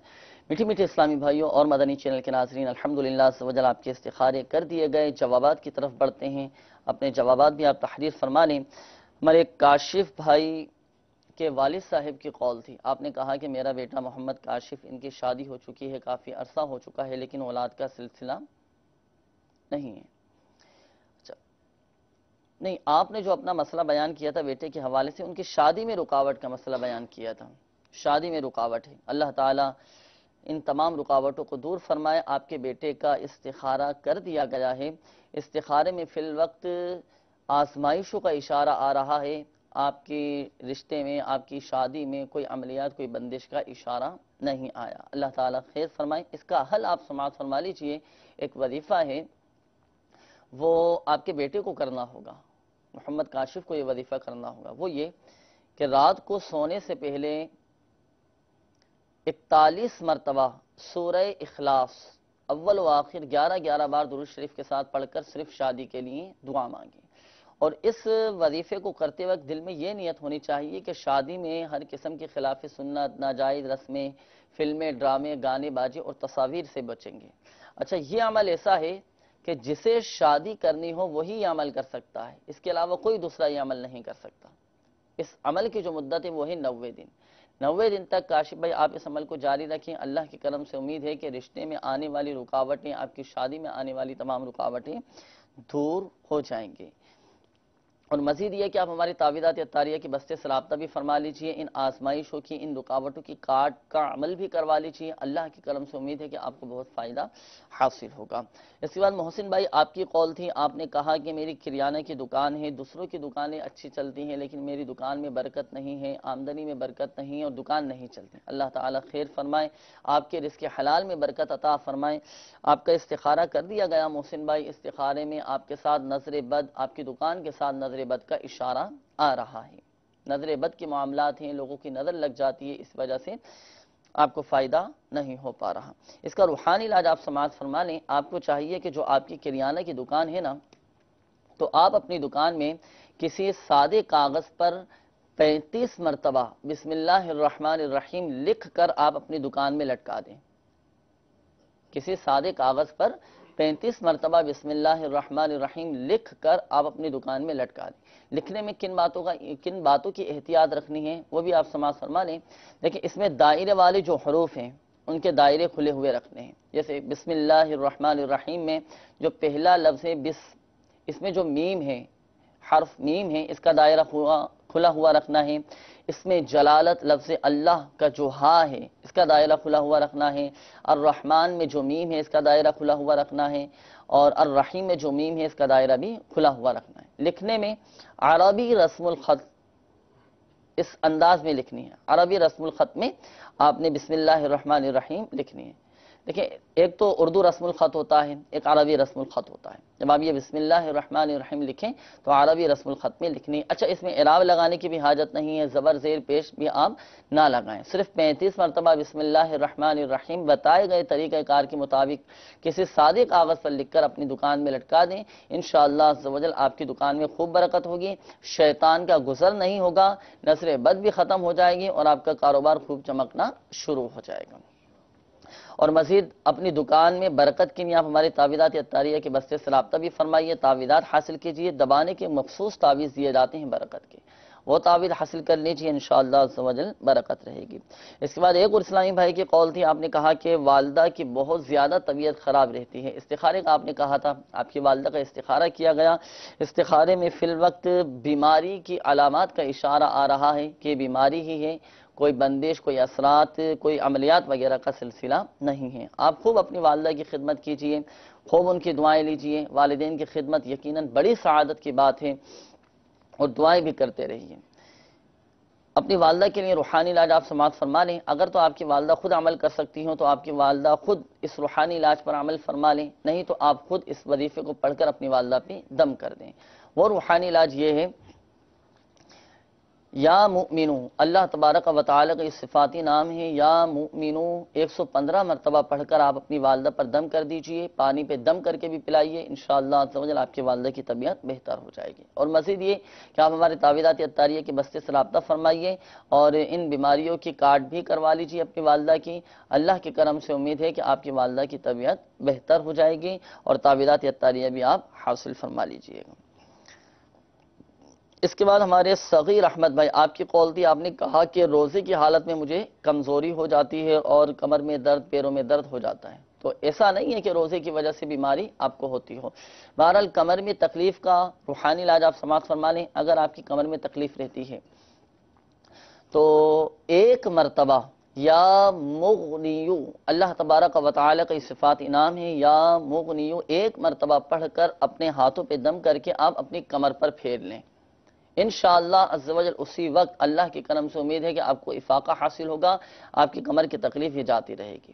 میٹھی میٹھی اسلامی بھائیوں اور مدنی چینل کے ناظرین، الحمدللہ سوجل آپ کے استخارے کر دیے گئے۔ جوابات کی طرف بڑھتے ہیں۔ اپنے جوابات بھی آپ تحریر فرما لیں ہمارے کاشف بھائی کے والد صاحب کی قول تھی۔ آپ نے کہا کہ میرا بیٹا محمد کاشف ان کی شادی ہو چکی ہے، کافی عرصہ ہو چکا ہے، لیکن اولاد کا سلسلہ نہیں ہے۔ نہیں، آپ نے جو اپنا مسئلہ بیان کیا تھا بیٹے کے حوالے سے، ان کی شادی میں رکاوٹ کا مسئلہ بیان کیا تھا۔ شادی میں رکاوٹ ہے۔ اللہ تعالیٰ ان تمام رکاوٹوں کو دور فرمائے، آپ کے بیٹے کا استخارہ کر دیا گیا ہے۔ استخارے میں فی الوقت آزمائشوں کا اشارہ آ رہا ہے۔ آپ کے رشتے میں، آپ کی شادی میں کوئی عملیات، کوئی بندش کا اشارہ نہیں آیا۔ اللہ تعالیٰ خیر فرمائے۔ اس کا حل آپ سماعت فرما لیجیے۔ ایک وظیفہ ہے، وہ آپ کے بیٹے کو کرنا ہوگا۔ محمد کاشف کو یہ وظیفہ کرنا ہوگا۔ وہ یہ کہ رات کو سونے سے پہلے اکتالیس مرتبہ سورہ اخلاص، اول و آخر، گیارہ گیارہ بار درود شریف کے ساتھ پڑھ کر صرف شادی کے لیے دعا مانگیں۔ اور اس وظیفے کو کرتے وقت دل میں یہ نیت ہونی چاہیے کہ شادی میں ہر قسم کے خلاف سنت، ناجائز رسمیں، فلمیں، ڈرامے، گانے، بازی اور تصاویر سے بچیں گے۔ اچھا یہ عمل ایسا ہے کہ جسے شادی کرنی ہو وہی یہ عمل کر سکتا ہے۔ اس کے علاوہ کوئی دوسرا یہ عمل نہیں کر سکتا۔ اس عمل کی جو مدت ہے وہ ہے نوے دن۔ نوے دن تک کاشف بھائی، آپ اس عمل کو جاری رکھیں۔ اللہ کے کرم سے امید ہے کہ رشتے میں آنے والی رکاوٹیں، آپ کی شادی میں آنے والی تمام رکاوٹیں دور ہو جائیں گے اور مزید یہ کہ آپ ہماری تعویدات اتاریہ کی بستے سے رابطہ بھی فرما لیجیے، ان آزمائشوں کی، ان رکاوٹوں کی کاٹ کا عمل بھی کروا لیجیے۔ اللہ کی کرم سے امید ہے کہ آپ کو بہت فائدہ حاصل ہوگا۔ اس کے بعد محسن بھائی، آپ کی قول تھی، آپ نے کہا کہ میری کریانہ کی دکان ہے، دوسروں کی دکانیں اچھی چلتی ہیں، لیکن میری دکان میں برکت نہیں ہے، آمدنی میں برکت نہیں ہے اور دکان نہیں چلتی۔ اللہ تعالیٰ خیر فرمائے، آپ کے رزق حلال میں برکت عطا فرمائے۔ آپ کا استخارہ کر دیا گیا محسن بھائی، استخارے میں آپ کے ساتھ نظر بد، آپ کی دکان کے ساتھ نظر نظر بد کا اشارہ آ رہا ہے۔ نظر بد کے معاملات ہیں، لوگوں کی نظر لگ جاتی ہے، اس وجہ سے آپ کو فائدہ نہیں ہو پا رہا۔ اس کا روحانی علاج آپ سماعت فرما لیں۔ آپ کو چاہیے کہ جو آپ کی کریانہ کی دکان ہے نا، تو آپ اپنی دکان میں کسی سادے کاغذ پر پینتیس مرتبہ بسم اللہ الرحمن الرحیم لکھ کر آپ اپنی دکان میں لٹکا دیں۔ کسی سادے کاغذ پر پینتیس مرتبہ بسم اللہ الرحمن الرحیم لکھ کر آپ اپنی دکان میں لٹکا دیں۔ لکھنے میں کن باتوں کا کن باتوں کی احتیاط رکھنی ہے وہ بھی آپ سماعت فرما لیں۔ لیکن اس میں دائرے والے جو حروف ہیں، ان کے دائرے کھلے ہوئے رکھنے ہیں۔ جیسے بسم اللہ الرحمن الرحیم میں جو پہلا لفظ ہے بس، اس میں جو میم ہے، حرف میم ہے، اس کا دائرہ کھلا ہوا رکھنا ہے۔ اس میں جلالت، لفظ اللہ کا جو ہا ہے، اس کا دائرہ کھلا ہوا رکھنا ہے۔ الرحمن میں جو میم ہے، اس کا دائرہ کھلا ہوا رکھنا ہے۔ اور الرحیم میں جو میم ہے، اس کا دائرہ بھی کھلا ہوا رکھنا ہے۔ لکھنے میں عربی رسم الخط اس انداز میں لکھنی ہے۔ عربی رسم الخط میں آپ نے بسم اللہ الرحمن الرحیم لکھنی ہے۔ دیکھیں، ایک تو اردو رسم الخط ہوتا ہے، ایک عربی رسم الخط ہوتا ہے۔ جب آپ یہ بسم اللہ الرحمن الرحیم لکھیں، تو عربی رسم الخط میں لکھنی اچھا اس میں اعراب لگانے کی بھی حاجت نہیں ہے، زبر، زیر، پیش بھی آپ نہ لگائیں۔ صرف پینتیس مرتبہ بسم اللہ الرحمن الرحیم بتائے گئے طریقہ کار کے مطابق کسی سادے کاغذ پر لکھ کر اپنی دکان میں لٹکا دیں۔ انشاءاللہ عزوجل آپ کی دکان میں خوب برکت ہوگی۔ شیطان کا گزر نہیں ہوگا، نظر بد بھی ختم ہو جائے گی اور آپ کا کاروبار خوب چمکنا شروع ہو جائے گا۔ اور مزید اپنی دکان میں برکت کے لیے آپ ہمارے تعویدات اتاریہ کے بستے سے رابطہ بھی فرمائیے تعویدات حاصل کیجیے، دبانے کے مخصوص تعویذ دیے جاتے ہیں برکت کے۔ وہ تعویذ حاصل کر لیجیے، انشاءاللہ عزوجل برکت رہے گی۔ اس کے بعد ایک اور اسلامی بھائی کی قول تھی، آپ نے کہا کہ والدہ کی بہت زیادہ طبیعت خراب رہتی ہے۔ استخارے کا آپ نے کہا تھا، آپ کی والدہ کا استخارہ کیا گیا۔ استخارے میں فی الوقت بیماری کی علامات کا اشارہ آ رہا ہے کہ بیماری ہی ہے۔ کوئی بندش، کوئی اثرات، کوئی عملیات وغیرہ کا سلسلہ نہیں ہے۔ آپ خوب اپنی والدہ کی خدمت کیجیے، خوب ان کی دعائیں لیجیے۔ والدین کی خدمت یقیناً بڑی سعادت کی بات ہے اور دعائیں بھی کرتے رہیے۔ اپنی والدہ کے لیے روحانی علاج آپ سماعت فرما لیں۔ اگر تو آپ کی والدہ خود عمل کر سکتی ہوں تو آپ کی والدہ خود اس روحانی علاج پر عمل فرما لیں۔ نہیں تو آپ خود اس وظیفے کو پڑھ کر اپنی والدہ پہ دم کر دیں۔ وہ روحانی علاج یہ ہے یا مؤمنو اللہ تبارک و تعالی کا یہ صفاتی نام ہے یا مؤمنو ایک سو پندرہ مرتبہ پڑھ کر آپ اپنی والدہ پر دم کر دیجیے، پانی پہ دم کر کے بھی پلائیے، انشاءاللہ عزوجل آپ کی والدہ کی طبیعت بہتر ہو جائے گی۔ اور مزید یہ کہ آپ ہمارے تعویدات اتاریہ کے بستے سے رابطہ فرمائیے اور ان بیماریوں کی کارڈ بھی کروا لیجیے اپنی والدہ کی۔ اللہ کے کرم سے امید ہے کہ آپ کی والدہ کی طبیعت بہتر ہو جائے گی اور تعویدات اتاریہ بھی آپ حاصل فرما لیجیے۔ گا اس کے بعد ہمارے صغیر احمد بھائی، آپ کی قول تھی، آپ نے کہا کہ روزے کی حالت میں مجھے کمزوری ہو جاتی ہے اور کمر میں درد، پیروں میں درد ہو جاتا ہے۔ تو ایسا نہیں ہے کہ روزے کی وجہ سے بیماری آپ کو ہوتی ہو۔ بہرحال کمر میں تکلیف کا روحانی علاج آپ سماعت فرما لیں، اگر آپ کی کمر میں تکلیف رہتی ہے۔ تو ایک مرتبہ، یا مغنیو، اللہ تبارک و تعالی کا صفات انعام ہے یا مغنیو، ایک مرتبہ پڑھ کر اپنے ہاتھوں پہ دم کر کے آپ اپنی کمر پر پھیر لیں۔ انشاءاللہ عزوجل اسی وقت اللہ کے کرم سے امید ہے کہ آپ کو افاقہ حاصل ہوگا، آپ کی کمر کی تکلیف یہ جاتی رہے گی۔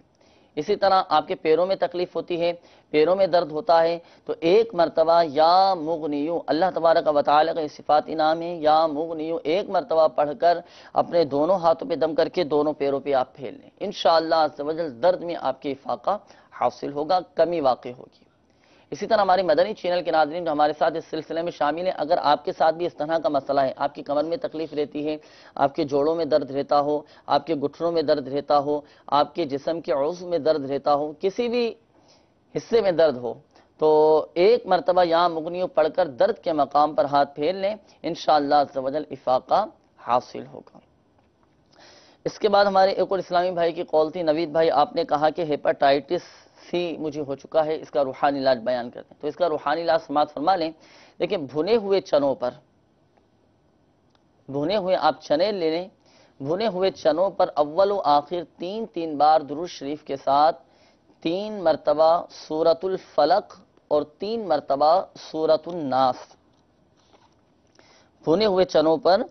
اسی طرح آپ کے پیروں میں تکلیف ہوتی ہے، پیروں میں درد ہوتا ہے، تو ایک مرتبہ یا مغنیو اللہ تبارک و تعالی کا صفات انعام ہے، یا مغنیو ایک مرتبہ پڑھ کر اپنے دونوں ہاتھوں پہ دم کر کے دونوں پیروں پہ آپ پھیل لیں۔ انشاءاللہ عزوجل درد میں آپ کے افاقہ حاصل ہوگا، کمی واقع ہوگی۔ اسی طرح ہمارے مدنی چینل کے ناظرین جو ہمارے ساتھ اس سلسلے میں شامل ہیں، اگر آپ کے ساتھ بھی اس طرح کا مسئلہ ہے، آپ کی کمر میں تکلیف رہتی ہے، آپ کے جوڑوں میں درد رہتا ہو، آپ کے گٹھنوں میں درد رہتا ہو، آپ کے جسم کے عضو میں درد رہتا ہو، کسی بھی حصے میں درد ہو، تو ایک مرتبہ یہاں مغنیوں پڑھ کر درد کے مقام پر ہاتھ پھیر لیں، انشاءاللہ عزوجل افاقہ حاصل ہوگا۔ اس کے بعد ہمارے ایک اور اسلامی بھائی کی قول تھی، نوید بھائی، آپ نے کہا کہ ہیپاٹائٹس سی مجھے ہو چکا ہے، اس کا روحانی علاج بیان کرتے ہیں تو اس کا روحانی علاج سماعت فرما لیں، لیکن بھنے ہوئے چنوں پر، بھنے ہوئے آپ چنے لے لیں۔ بھنے ہوئے چنوں پر اول و آخر تین تین بار درود شریف کے ساتھ تین مرتبہ سورت الفلق اور تین مرتبہ سورت الناس۔ بھنے ہوئے چنوں پر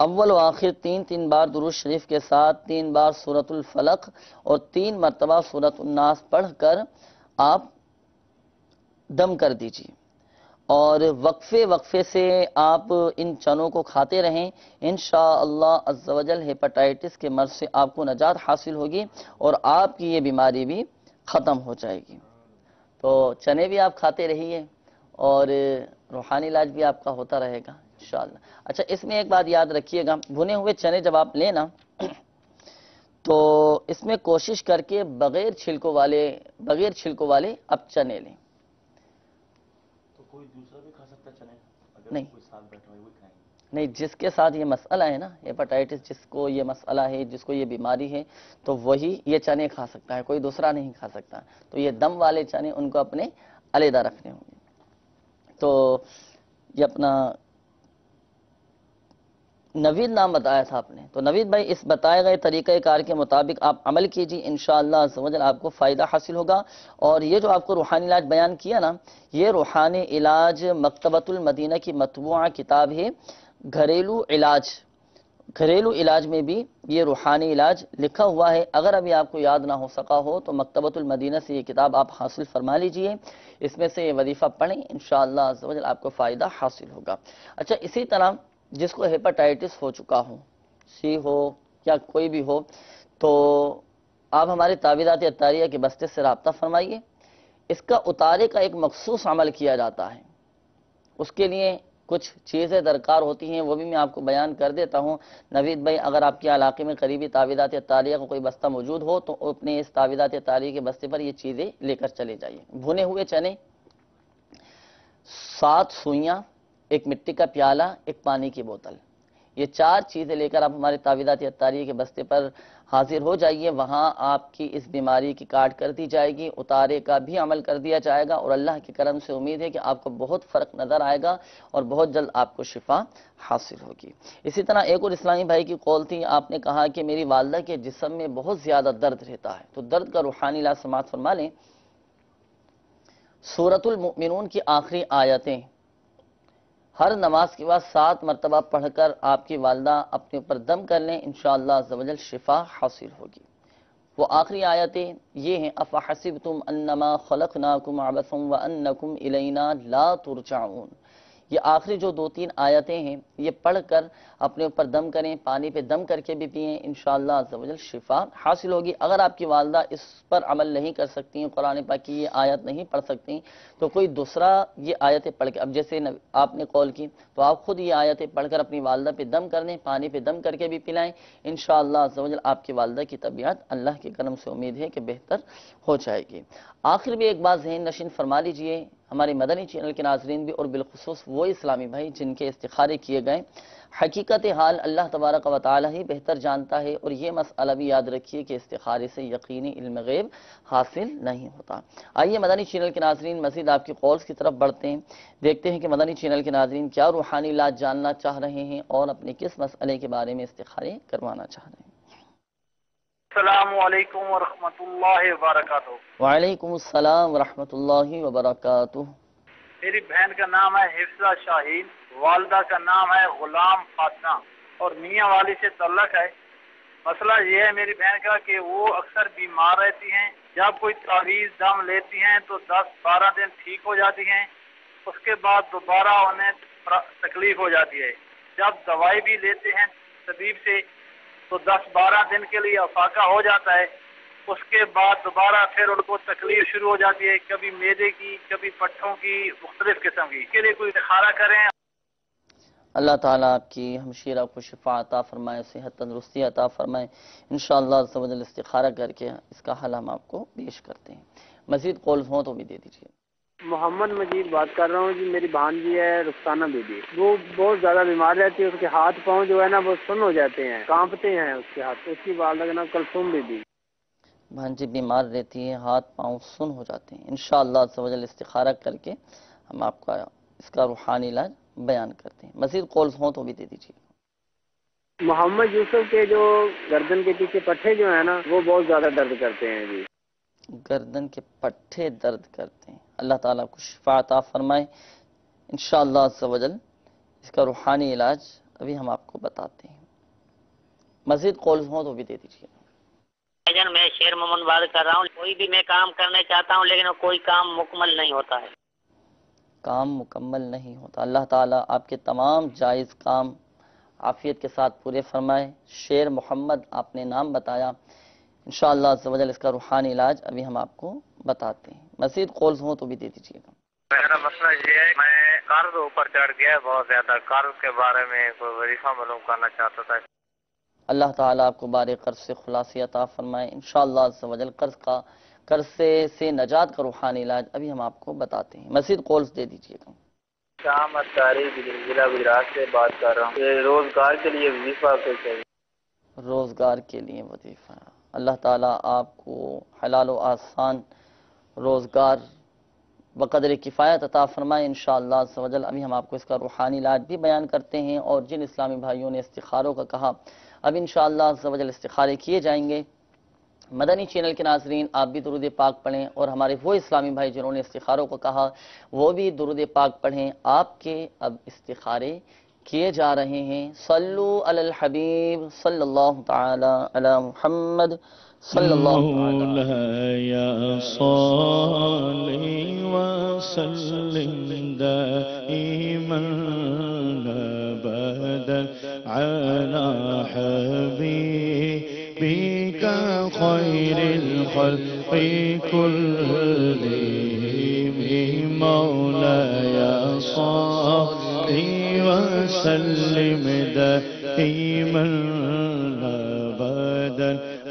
اول و آخر تین تین بار درود شریف کے ساتھ، تین بار سورت الفلق اور تین مرتبہ سورت الناس پڑھ کر آپ دم کر دیجیے اور وقفے وقفے سے آپ ان چنوں کو کھاتے رہیں۔ انشاءاللہ عز و جل ہیپاٹائٹس کے مرض سے آپ کو نجات حاصل ہوگی اور آپ کی یہ بیماری بھی ختم ہو جائے گی۔ تو چنے بھی آپ کھاتے رہیے اور روحانی علاج بھی آپ کا ہوتا رہے گا۔ انشاءاللہ۔ اچھا اس میں ایک بات یاد رکھیے گا۔ بھنے ہوئے چنے جب آپ لیں نا تو اس میں کوشش کر کے بغیر چھلکوں والے بغیر چھلکوں والے اب چنے لیں۔ تو کوئی دوسرا بھی کھا سکتا چنے؟ نہیں۔ نہیں جس کے ساتھ یہ مسئلہ ہے نا ہیپاٹائٹس جس کو یہ مسئلہ ہے جس کو یہ بیماری ہے تو وہی یہ چنے کھا سکتا ہے کوئی دوسرا نہیں کھا سکتا۔ تو یہ دم والے چنے ان کو اپنے علیحدہ رکھنے ہوں گے۔ تو یہ اپنا نوید نام بتایا تھا آپ نے۔ تو نوید بھائی، اس بتائے گئے طریقہ کار کے مطابق آپ عمل کیجیے انشاءاللہ عز و جل آپ کو فائدہ حاصل ہوگا۔ اور یہ جو آپ کو روحانی علاج بیان کیا نا، یہ روحانی علاج مکتبۃ المدینہ کی مطبوعہ کتاب ہے، گھریلو علاج۔ گھریلو علاج میں بھی یہ روحانی علاج لکھا ہوا ہے۔ اگر ابھی آپ کو یاد نہ ہو سکا ہو، تو مکتبۃ المدینہ سے یہ کتاب آپ حاصل فرما لیجیے۔ اس میں سے یہ وظیفہ پڑھیں، انشاءاللہ عز و جل آپ کو فائدہ حاصل ہوگا۔ اچھا اسی طرح جس کو ہیپاٹائٹس ہو چکا ہو سی ہو یا کوئی بھی ہو، تو آپ ہمارے تعویذات اطاریہ کے بستے سے رابطہ فرمائیے۔ اس کا اتارے کا ایک مخصوص عمل کیا جاتا ہے۔ اس کے لیے کچھ چیزیں درکار ہوتی ہیں، وہ بھی میں آپ کو بیان کر دیتا ہوں۔ نوید بھائی، اگر آپ کے علاقے میں قریبی تعویذات اطاریہ کا کوئی بستہ موجود ہو، تو اپنے اس تعویذات اطاریہ کے بستے پر یہ چیزیں لے کر چلے جائیے۔ بھنے ہوئے چنے، سات سوئیاں ایک مٹی کا پیالہ، ایک پانی کی بوتل۔ یہ چار چیزیں لے کر آپ ہمارے تعویذات اطاریہ کے بستے پر حاضر ہو جائیے۔ وہاں آپ کی اس بیماری کی کاٹ کر دی جائے گی، اتارے کا بھی عمل کر دیا جائے گا اور اللہ کے کرم سے امید ہے کہ آپ کو بہت فرق نظر آئے گا اور بہت جلد آپ کو شفا حاصل ہوگی۔ اسی طرح ایک اور اسلامی بھائی کی قول تھی، آپ نے کہا کہ میری والدہ کے جسم میں بہت زیادہ درد رہتا ہے۔ تو درد کا روحانی علاج سماعت فرما لیں۔ سورت المؤمنون کی آخری آیتیں ہر نماز کے بعد سات مرتبہ پڑھ کر آپ کی والدہ اپنے اوپر دم کر لیں، انشاءاللہ عزوجل شفا حاصل ہوگی۔ وہ آخری آیتیں یہ ہیں، افحسبتم انما خلقناکم عبثا وانکم الینا لا ترجعون۔ یہ آخری جو دو تین آیتیں ہیں، یہ پڑھ کر اپنے اوپر دم کریں، پانی پہ دم کر کے بھی پئیں انشاءاللہ عز و جل شفا حاصل ہوگی۔ اگر آپ کی والدہ اس پر عمل نہیں کر سکتی ہیں قرآن پاک کی یہ آیت نہیں پڑھ سکتی، تو کوئی دوسرا یہ آیتیں پڑھ کے، اب جیسے آپ نے قول کی، تو آپ خود یہ آیتیں پڑھ کر اپنی والدہ پہ دم کر دیں پانی پہ دم کر کے بھی پلائیں۔ انشاءاللہ عز و جل آپ کی والدہ کی طبیعت اللہ کے کرم سے امید ہے کہ بہتر ہو جائے گی۔ آخر بھی ایک بات ذہن نشین فرما لیجیے ہمارے مدنی چینل کے ناظرین بھی اور بالخصوص وہ اسلامی بھائی جن کے استخارے کیے گئے حقیقت حال اللہ تبارک و تعالی ہی بہتر جانتا ہے اور یہ مسئلہ بھی یاد رکھیے کہ استخارے سے یقینی علم غیب حاصل نہیں ہوتا۔ آئیے مدنی چینل کے ناظرین مزید آپ کی قولز کی طرف بڑھتے ہیں۔ دیکھتے ہیں کہ مدنی چینل کے ناظرین کیا روحانی علاج جاننا چاہ رہے ہیں اور اپنے کس مسئلے کے بارے میں استخارے کروانا چاہ رہے ہیں۔ السلام علیکم ورحمۃ اللہ وبرکاتہ۔ وعلیکم السلام ورحمۃ اللہ وبرکاتہ۔ میری بہن کا نام ہے حفظہ شاہین والدہ کا نام ہے غلام فاطمہ اور میاں والی سے تعلق ہے۔ مسئلہ یہ ہے میری بہن کا کہ وہ اکثر بیمار رہتی ہیں جب کوئی تعویذ دم لیتی ہیں تو دس بارہ دن ٹھیک ہو جاتی ہیں اس کے بعد دوبارہ انہیں تکلیف ہو جاتی ہے۔ جب دوائی بھی لیتے ہیں طبیب سے تو دس بارہ دن کے لیے افاقہ ہو جاتا ہے۔ اس کے بعد دوبارہ پھر ان کو تکلیف شروع ہو جاتی ہے، کبھی میدے کی، کبھی پٹھوں کی، مختلف قسم کی۔ اس کے لیے کوئی استخارہ کریں؟ اللہ تعالیٰ آپ کی ہمشیرہ کو شفا عطا فرمائے، صحت تندرستی عطا فرمائے۔ انشاءاللہ عز و جل استخارہ کر کے اس کا حل ہم آپ کو پیش کرتے ہیں۔ مزید قولز ہوں تو بھی دے دیجیے محمد مجید بات کر رہا ہوں جی میری بہن جی ہے رخسانہ بی بی وہ بہت زیادہ بیمار رہتی ہے اس کے ہاتھ پاؤں جو ہے نا وہ سن ہو جاتے ہیں کانپتے ہیں اس کے ہاتھ۔ اس کی والدہ کا نام کلثوم بی بی بہن جی بیمار رہتی ہے ہاتھ پاؤں سن ہو جاتے ہیں۔ انشاءاللہ جل استخارہ کر کے ہم آپ کا اس کا روحانی علاج بیان کرتے ہیں۔ مزید قولز ہوں تو بھی دے دیجیے محمد یوسف کے جو گردن کے پیچھے پٹھے جو ہیں نا وہ بہت زیادہ درد کرتے ہیں جی۔ گردن کے پٹھے درد کرتے ہیں۔ اللہ تعالیٰ کو شفا عطا فرمائے۔ انشاءاللہ عز و جل اس کا روحانی علاج ابھی ہم آپ کو بتاتے ہیں۔ مزید قولز ہوں تو بھی دے دیجیے جان میں شیر محمد بات کر رہا ہوں۔ کوئی بھی میں کام کرنا چاہتا ہوں لیکن کوئی کام مکمل نہیں ہوتا ہے۔ کام مکمل نہیں ہوتا۔ اللہ تعالیٰ آپ کے تمام جائز کام عافیت کے ساتھ پورے فرمائے۔ شیر محمد آپ نے نام بتایا۔ انشاءاللہ و جل اس کا روحانی علاج ابھی ہم آپ کو بتاتے ہیں۔ مزید قولز ہوں تو بھی دے دیجیے گا۔ میرا مسئلہ یہ ہے میں قرض اوپر چڑھ گیا ہے بہت زیادہ۔ قرض کے بارے میں کوئی وظیفہ معلوم کرنا چاہتا تھا۔ اللہ تعالیٰ آپ کو بار قرض سے خلاصی عطا فرمائے۔ انشاءاللہ عز و جل قرض کا قرض سے سے نجات کا روحانی علاج ابھی ہم آپ کو بتاتے ہیں۔ مزید قولز دے دیجیے گا۔ شام اتاری ضلع گجرات سے بات کر رہا ہوں۔ روزگار کے لیے وظیفہ چاہیے۔ روزگار کے لیے وظیفہ۔ اللہ تعالیٰ آپ کو حلال و آسان روزگار بقدر کفایت عطا فرمائے، انشاءاللہ عز و ابھی ہم آپ کو اس کا روحانی علاج بھی بیان کرتے ہیں اور جن اسلامی بھائیوں نے استخاروں کا کہا، اب انشاءاللہ عز و جل استخارے کیے جائیں گے۔ مدنی چینل کے ناظرین، آپ بھی درود پاک پڑھیں اور ہمارے وہ اسلامی بھائی جنہوں نے استخاروں کو کہا، وہ بھی درود پاک پڑھیں۔ آپ کے اب استخارے کیے جا رہے ہیں۔ صلو علی الحبیب صلی اللہ تعالی علی محمد صلی اللہ تعالی مولاي صل وسلم دائما ابدا على حبيبك خير الخلق كلهم. مولاي صل وسلم دائما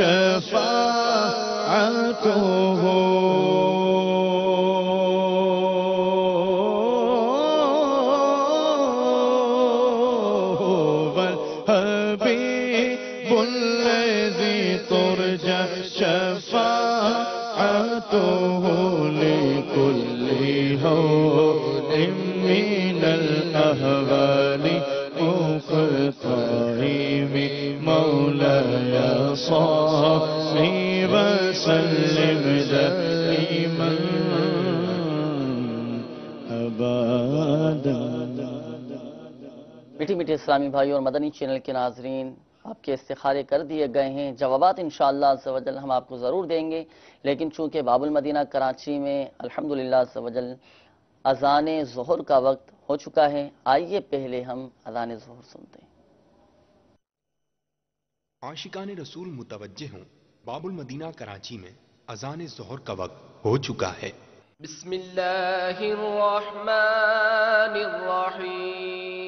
شفاعته میٹھی اسلامی بھائی اور مدنی چینل کے ناظرین آپ کے استخارے کر دیے گئے ہیں۔ جوابات انشاءاللہ عز و جل ہم آپ کو ضرور دیں گے۔ لیکن چونکہ باب المدینہ کراچی میں الحمدللہ عز و جل اذان ظہر کا وقت ہو چکا ہے آئیے پہلے ہم اذان ظہر سنتے ہیں۔ عاشقان رسول متوجہ ہوں باب المدینہ کراچی میں اذان ظہر کا وقت ہو چکا ہے۔ بسم الله الرحمن الرحيم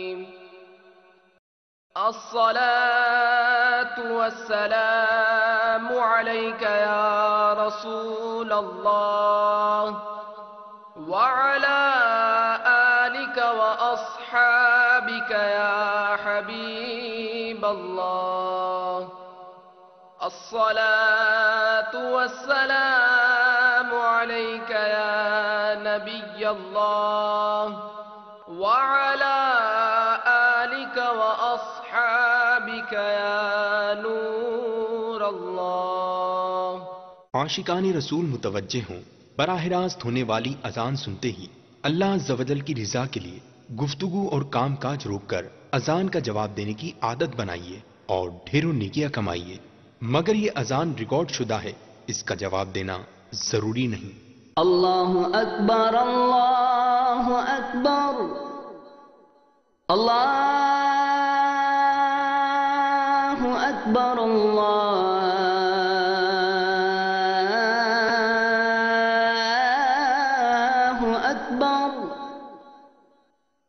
الصلاة والسلام عليك يا رسول الله وعلى آلك وأصحابك يا حبيب الله. الصلاة والسلام عليك يا نبي الله. الله عاشقان رسول متوجہ ہوں براہ راست ہونے والی اذان سنتے ہی اللہ عز و جل کی رضا کے لیے گفتگو اور کام کاج روک کر اذان کا جواب دینے کی عادت بنائیے اور ڈھیروں نیکیاں کمائیے۔ مگر یہ اذان ریکارڈ شدہ ہے اس کا جواب دینا ضروری نہیں۔ اللہ اکبر اللہ اکبر۔ اللہ اکبر اللہ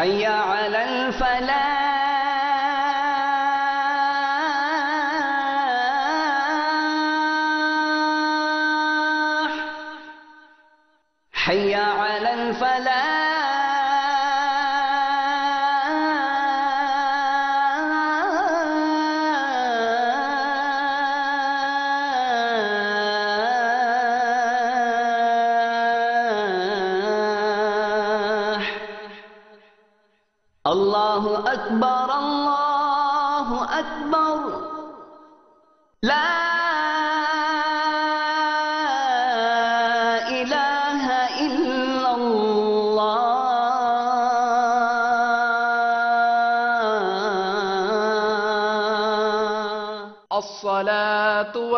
حي على الفلاح.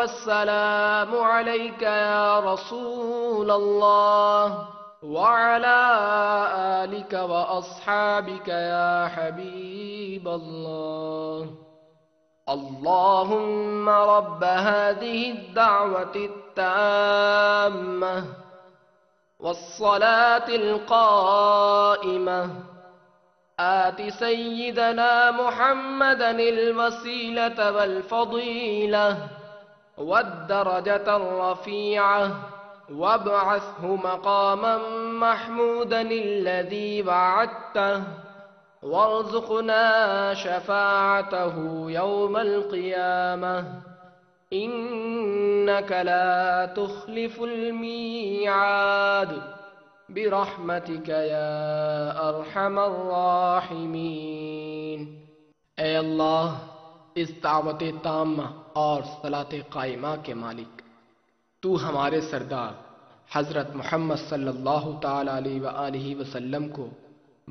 والسلام عليك يا رسول الله وعلى آلك وأصحابك يا حبيب الله. اللهم رب هذه الدعوة التامة والصلاة القائمة. آت سيدنا محمدا الوسيلة والفضيلة. والدرجة الرفيعة وابعثه مقاما محمودا الذي وعدته وارزقنا شفاعته يوم القيامة. إنك لا تخلف الميعاد. برحمتك يا أرحم الراحمين. اے اللہ اس دعوت تامہ اور صلاة قائمہ کے مالک۔ تو ہمارے سردار حضرت محمد صلی اللہ تعالی علیہ وآلہ وسلم کو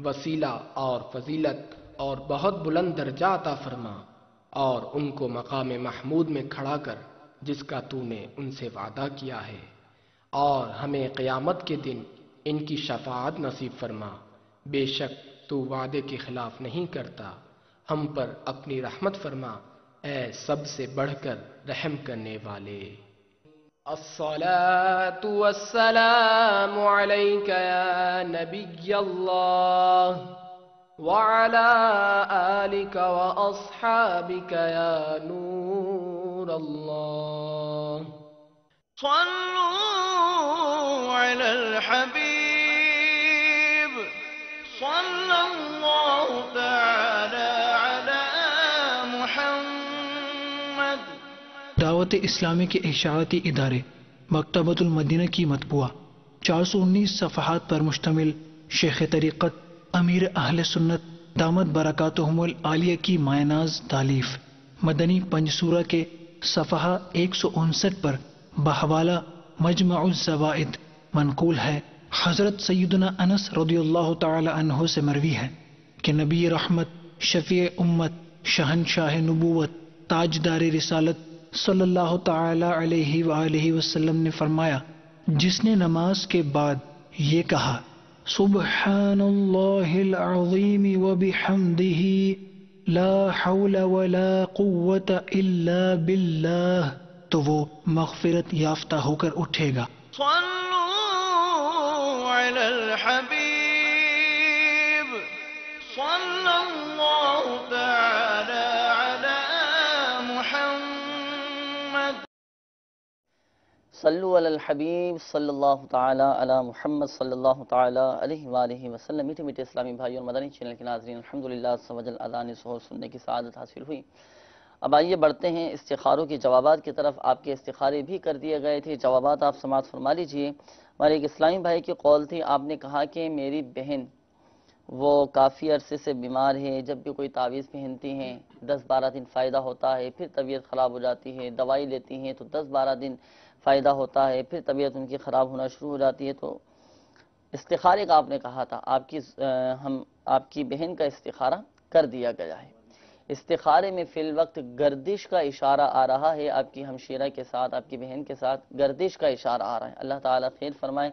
وسیلہ اور فضیلت اور بہت بلند درجہ عطا فرما اور ان کو مقام محمود میں کھڑا کر جس کا تو نے ان سے وعدہ کیا ہے۔ اور ہمیں قیامت کے دن ان کی شفاعت نصیب فرما۔ بے شک تو وعدے کے خلاف نہیں کرتا۔ ہم پر اپنی رحمت فرما۔ اے سب سے بڑھ کر رحم کرنے والے الصلاة والسلام عليك يا نبي الله وعلى آلك وأصحابك يا نور الله صلوا على الحبيب دعوت اسلامی کے اشاعتی ادارے مکتبۃ المدینہ کی مطبوعہ، چار سو انیس صفحات پر مشتمل شیخ طریقت امیر اہل سنت دامت برکاتہم العالیہ کی مائناز تعلیف مدنی پنجسورہ کے صفحہ ایک سو انسٹھ پر بحوالہ مجمع الزوائد منقول ہے۔ حضرت سیدنا انس رضی اللہ تعالی عنہ سے مروی ہے کہ نبی رحمت، شفیع امت، شہنشاہ نبوت، تاجدار رسالت صلی اللہ تعالی علیہ وآلہ وسلم نے فرمایا، جس نے نماز کے بعد یہ کہا سبحان اللہ العظیم وبحمدہ لا حول ولا قوة الا باللہ تو وہ مغفرت یافتہ ہو کر اٹھے گا۔ صلوا على الحبيب صلو علی الحبیب صلی اللہ تعالی علی محمد صلی اللہ تعالی علیہ وآلہ وسلم۔ میٹھے میٹھے اسلامی بھائی اور مدنی چینل کے ناظرین، الحمدللہ سوجل اذان سہور سننے کی سعادت حاصل ہوئی۔ اب آئیے بڑھتے ہیں استخاروں کے جوابات کی طرف۔ آپ کے استخارے بھی کر دیے گئے تھے، جوابات آپ سماعت فرما لیجیے۔ ہمارے ایک اسلامی بھائی کی قول تھی، آپ نے کہا کہ میری بہن وہ کافی عرصے سے بیمار ہے، جب بھی کوئی تعویذ پہنتی ہیں، دس بارہ دن فائدہ ہوتا ہے، پھر طبیعت خراب ہو جاتی ہے، دوائی لیتی ہیں، تو دس بارہ دن فائدہ ہوتا ہے، پھر طبیعت ان کی خراب ہونا شروع ہو جاتی ہے، تو استخارے کا آپ نے کہا تھا، آپ کی ہم، آپ کی بہن کا استخارہ کر دیا گیا ہے۔ استخارے میں فی الوقت گردش کا اشارہ آ رہا ہے، آپ کی ہمشیرہ کے ساتھ، آپ کی بہن کے ساتھ گردش کا اشارہ آ رہا ہے۔ اللہ تعالیٰ خیر فرمائے۔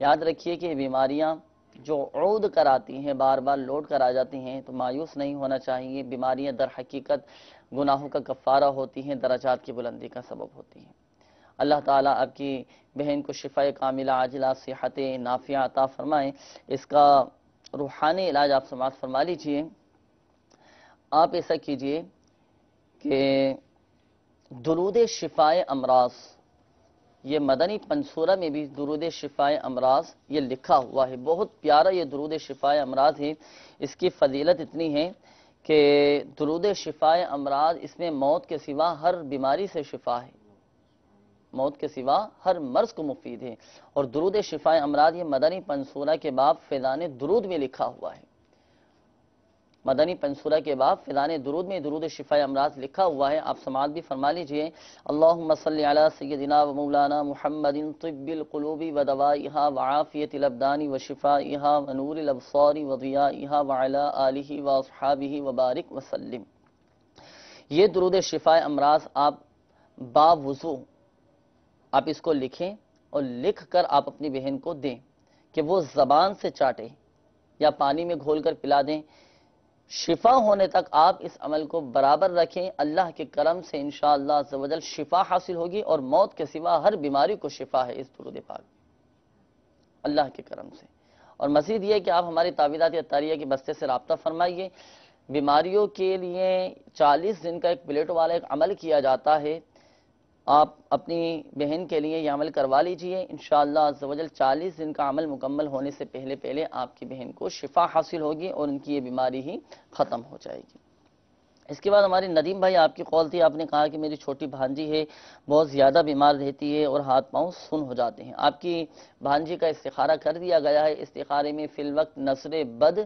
یاد رکھیے کہ یہ بیماریاں جو عود کراتی ہیں، بار بار لوٹ کر آ جاتی ہیں، تو مایوس نہیں ہونا چاہیے۔ بیماریاں در حقیقت گناہوں کا کفارہ ہوتی ہیں، درجات کی بلندی کا سبب ہوتی ہیں۔ اللہ تعالیٰ آپ کی بہن کو شفا کاملہ، عاجلہ، صحت نافیہ عطا فرمائیں اس کا روحانی علاج آپ سماعت فرما لیجیے۔ آپ ایسا کیجیے کہ درود شفائے امراض، یہ مدنی پنسورہ میں بھی درود شفائے امراض، یہ لکھا ہوا ہے۔ بہت پیارا یہ درود شفائے امراض ہے۔ اس کی فضیلت اتنی ہے کہ درود شفائے امراض اس میں موت کے سوا ہر بیماری سے شفا ہے۔ موت کے سوا ہر مرض کو مفید ہے۔ اور درود شفائے امراض یہ مدنی پنسورہ کے باب فیضان درود میں لکھا ہوا ہے۔ مدنی پنسورہ کے باب فیضان درود میں درود شفائے امراض لکھا ہوا ہے۔ آپ سماعت بھی فرما لیجیے۔ اللہم صلی علی سیدنا و مولانا محمد طب القلوب و دوائها و عافیت الابدان و شفائها و نور الابصار و ضیائها و علی آلہ و اصحابہ و بارک وسلم۔ یہ درود شفائے امراض آپ با وضو آپ اس کو لکھیں اور لکھ کر آپ اپنی بہن کو دیں کہ وہ زبان سے چاٹے یا پانی میں گھول کر پلا دیں۔ شفا ہونے تک آپ اس عمل کو برابر رکھیں۔ اللہ کے کرم سے انشاءاللہ عزوجل شفا حاصل ہوگی اور موت کے سوا ہر بیماری کو شفا ہے اس درود پاک اللہ کے کرم سے۔ اور مزید یہ کہ آپ ہماری تعویذات اتاریہ کے بستے سے رابطہ فرمائیے۔ بیماریوں کے لیے چالیس دن کا ایک پلیٹ والا ایک عمل کیا جاتا ہے۔ آپ اپنی بہن کے لیے یہ عمل کروا لیجیے۔ انشاءاللہ عزوجل چالیس دن کا عمل مکمل ہونے سے پہلے پہلے آپ کی بہن کو شفا حاصل ہوگی اور ان کی یہ بیماری ہی ختم ہو جائے گی۔ اس کے بعد ہماری ندیم بھائی آپ کی قول تھی، آپ نے کہا کہ میری چھوٹی بھانجی ہے، بہت زیادہ بیمار رہتی ہے اور ہاتھ پاؤں سن ہو جاتے ہیں۔ آپ کی بھانجی کا استخارہ کر دیا گیا ہے۔ استخارے میں فی الوقت نصر بد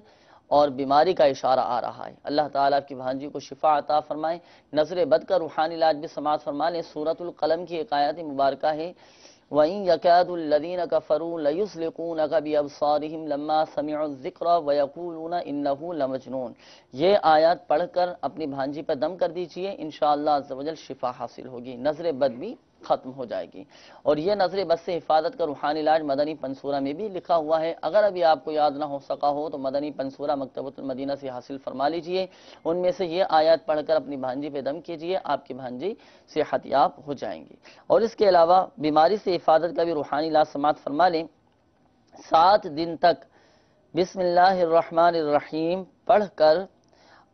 اور بیماری کا اشارہ آ رہا ہے۔ اللہ تعالیٰ آپ کی بھانجی کو شفا عطا فرمائے۔ نظر بد کا روحانی علاج بھی سماعت فرما لیں۔ سورت القلم کی ایک آیت مبارکہ ہے۔ وَإِن يَكَادُ الَّذِينَ كَفَرُوا لَيُسْلِقُونَكَ بِأَبْصَارِهِمْ لَمَّا سَمِعُوا الذِّكْرَ وَيَقُولُونَ إِنَّهُ لَمَجْنُونَ۔ یہ آیات پڑھ کر اپنی بھانجی پر دم کر دیجیے۔ انشاءاللہ عزوجل شفا حاصل ہوگی۔ نظر بد بھی ختم ہو جائے گی۔ اور یہ نظر بد سے حفاظت کا روحانی علاج مدنی پنسورہ میں بھی لکھا ہوا ہے۔ اگر ابھی آپ کو یاد نہ ہو سکا ہو تو مدنی پنسورہ مکتبۃ المدینہ سے حاصل فرما لیجیے۔ ان میں سے یہ آیات پڑھ کر اپنی بھانجی پہ دم کیجیے، آپ کی بھانجی صحت یاب ہو جائیں گی۔ اور اس کے علاوہ بیماری سے حفاظت کا بھی روحانی علاج سماعت فرما لیں۔ سات دن تک بسم اللہ الرحمن الرحیم پڑھ کر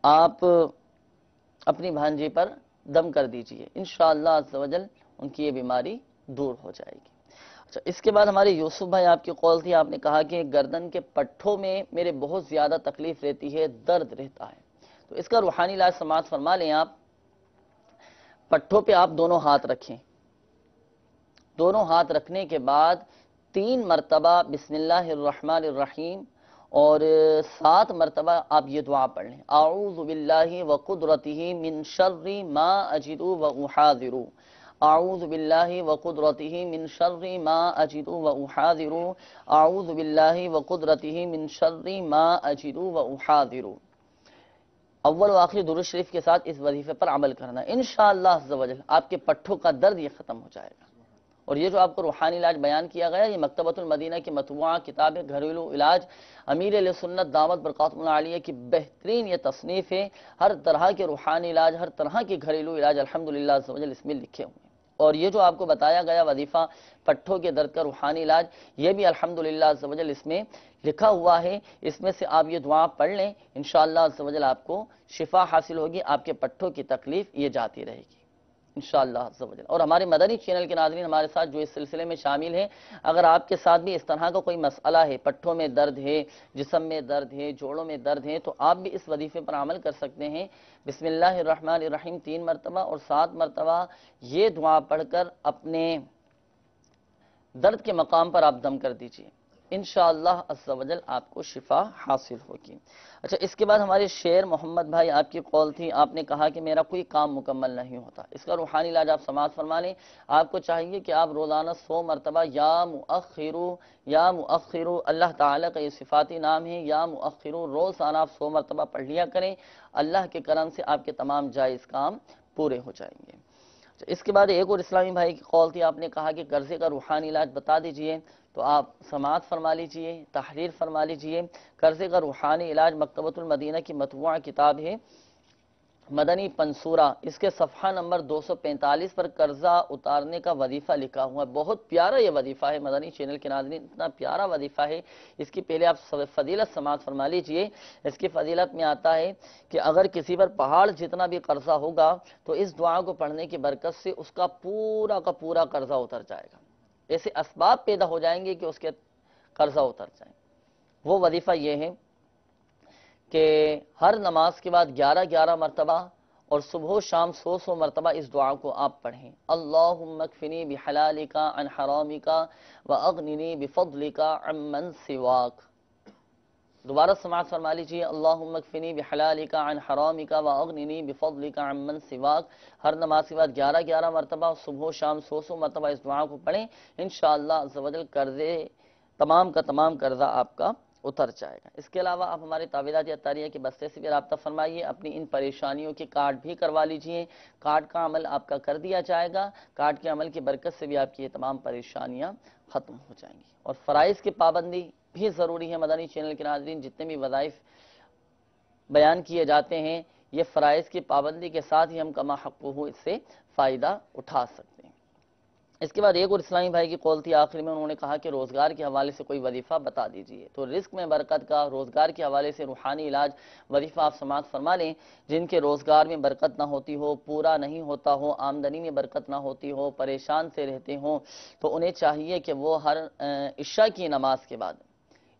آپ اپنی بھانجی پر دم کر دیجیے۔ انشاءاللہ عزوجل ان کی یہ بیماری دور ہو جائے گی۔ اچھا اس کے بعد ہمارے یوسف بھائی آپ کی قول تھی، آپ نے کہا کہ گردن کے پٹھوں میں میرے بہت زیادہ تکلیف رہتی ہے، درد رہتا ہے۔ تو اس کا روحانی علاج سماعت فرما لیں آپ۔ پٹھوں پہ آپ دونوں ہاتھ رکھیں۔ دونوں ہاتھ رکھنے کے بعد تین مرتبہ بسم اللہ الرحمن الرحیم اور سات مرتبہ آپ یہ دعا پڑھ لیں۔ اعوذ باللہ و قدرتہ من شر ما اجدو و احاذرو۔ اعوذ باللہ و قدرتہ من شر ما اجدو و اعوذ باللہ و قدرتہ من شر ما اجدو و احاذرو اول و آخری درست شریف کے ساتھ اس وظیفے پر عمل کرنا. انشاءاللہ عزوجل آپ کے پٹھوں کا درد یہ ختم ہو جائے گا. اور یہ جو آپ کو روحانی علاج بیان کیا گیا یہ مکتبۃ المدینہ کی مطبوعہ کتاب گھریلو علاج، امیر علیہ سنت دعوت برکات عالیہ کی بہترین یہ تصنیف ہے ہر طرح کے روحانی علاج، ہر طرح کے گھریلو علاج، الحمدللہ عزوجل اس میں لکھے ہوئے ہیں۔ اور یہ جو آپ کو بتایا گیا وظیفہ پٹھوں کے درد کا روحانی علاج، یہ بھی الحمدللہ عزوجل اس میں لکھا ہوا ہے۔ اس میں سے آپ یہ دعا پڑھ لیں، انشاءاللہ عزوجل آپ کو شفا حاصل ہوگی، آپ کے پٹھوں کی تکلیف یہ جاتی رہے گی۔ انشاءاللہ عزوجل اور ہمارے مدنی چینل کے ناظرین ہمارے ساتھ جو اس سلسلے میں شامل ہیں، اگر آپ کے ساتھ بھی اس طرح کا کوئی مسئلہ ہے، پٹھوں میں درد ہے، جسم میں درد ہے، جوڑوں میں درد ہے، تو آپ بھی اس وظیفے پر عمل کر سکتے ہیں۔ بسم اللہ الرحمن الرحیم، تین مرتبہ اور سات مرتبہ یہ دعا پڑھ کر اپنے درد کے مقام پر آپ دم کر دیجیے۔ انشاءاللہ عزوجل آپ کو شفا حاصل ہوگی۔ اچھا اس کے بعد ہمارے شیر محمد بھائی آپ کی قول تھی، آپ نے کہا کہ میرا کوئی کام مکمل نہیں ہوتا۔ اس کا روحانی علاج آپ سماعت فرما لیں۔ آپ کو چاہیے کہ آپ روزانہ سو مرتبہ یا مؤخرو یا مؤخرو، اللہ تعالیٰ کا یہ صفاتی نام ہے، یا مؤخرو، روزانہ آپ سو مرتبہ پڑھ لیا کریں۔ اللہ کے کرم سے آپ کے تمام جائز کام پورے ہو جائیں گے۔ اچھا، اس کے بعد ایک اور اسلامی بھائی کی قول تھی، آپ نے کہا کہ قرضے کا روحانی علاج بتا دیجیے۔ تو آپ سماعت فرما لیجیے، تحریر فرما لیجیے۔ قرضے کا روحانی علاج مکتبۃ المدینہ کی مطبوعہ کتاب ہے، مدنی پنسورہ اس کے صفحہ نمبر دو سو پینتالیس پر قرضہ اتارنے کا وظیفہ لکھا ہوا ہے۔ بہت پیارا یہ وظیفہ ہے، مدنی چینل کے ناظرین، اتنا پیارا وظیفہ ہے۔ اس کی پہلے آپ فضیلت سماعت فرما لیجیے۔ اس کی فضیلت میں آتا ہے کہ اگر کسی پر پہاڑ جتنا بھی قرضہ ہوگا، تو اس دعا کو پڑھنے کی برکت سے اس کا پورا کا پورا قرضہ اتر جائے گا۔ ایسے اسباب پیدا ہو جائیں گے کہ اس کے قرضہ اتر جائیں۔ وہ وظیفہ یہ ہے کہ ہر نماز کے بعد گیارہ گیارہ مرتبہ اور صبح و شام سو سو مرتبہ اس دعا کو آپ پڑھیں۔ اللہم اکفنی بحلالکا عن حرامکا و اغننی بفضلکا عمن سواک۔ دوبارہ سماعت فرما لیجیے اللہم اکفنی بحلالکا عن حرامکا و اغننی بفضلکا عمن سواک۔ ہر نماز کے بعد گیارہ گیارہ مرتبہ، صبح و شام سو سو مرتبہ اس دعا کو پڑھیں۔ انشاءاللہ عزوجل قرضے تمام کا تمام قرضہ آپ کا اتر جائے گا۔ اس کے علاوہ آپ ہمارے تعویلات اتاریہ کے بستے سے بھی رابطہ فرمائیے۔ اپنی ان پریشانیوں کے کارڈ بھی کروا لیجیے۔ کارڈ کا عمل آپ کا کر دیا جائے گا۔ کارڈ کے عمل کی برکت سے بھی آپ کی یہ تمام پریشانیاں ختم ہو جائیں گی۔ اور فرائض کی پابندی بھی ضروری ہے مدنی چینل کے ناظرین، جتنے بھی وظائف بیان کیے جاتے ہیں، یہ فرائض کی پابندی کے ساتھ ہی ہم کما حق ہو اس سے فائدہ اٹھا سکتے ہیں۔ اس کے بعد ایک اور اسلامی بھائی کی قول تھی آخری میں انہوں نے کہا کہ روزگار کے حوالے سے کوئی وظیفہ بتا دیجیے۔ تو رزق میں برکت کا، روزگار کے حوالے سے روحانی علاج وظیفہ آپ سماعت فرما لیں، جن کے روزگار میں برکت نہ ہوتی ہو، پورا نہیں ہوتا ہو، آمدنی میں برکت نہ ہوتی ہو، پریشان سے رہتے ہوں، تو انہیں چاہیے کہ وہ ہر عشاء کی نماز کے بعد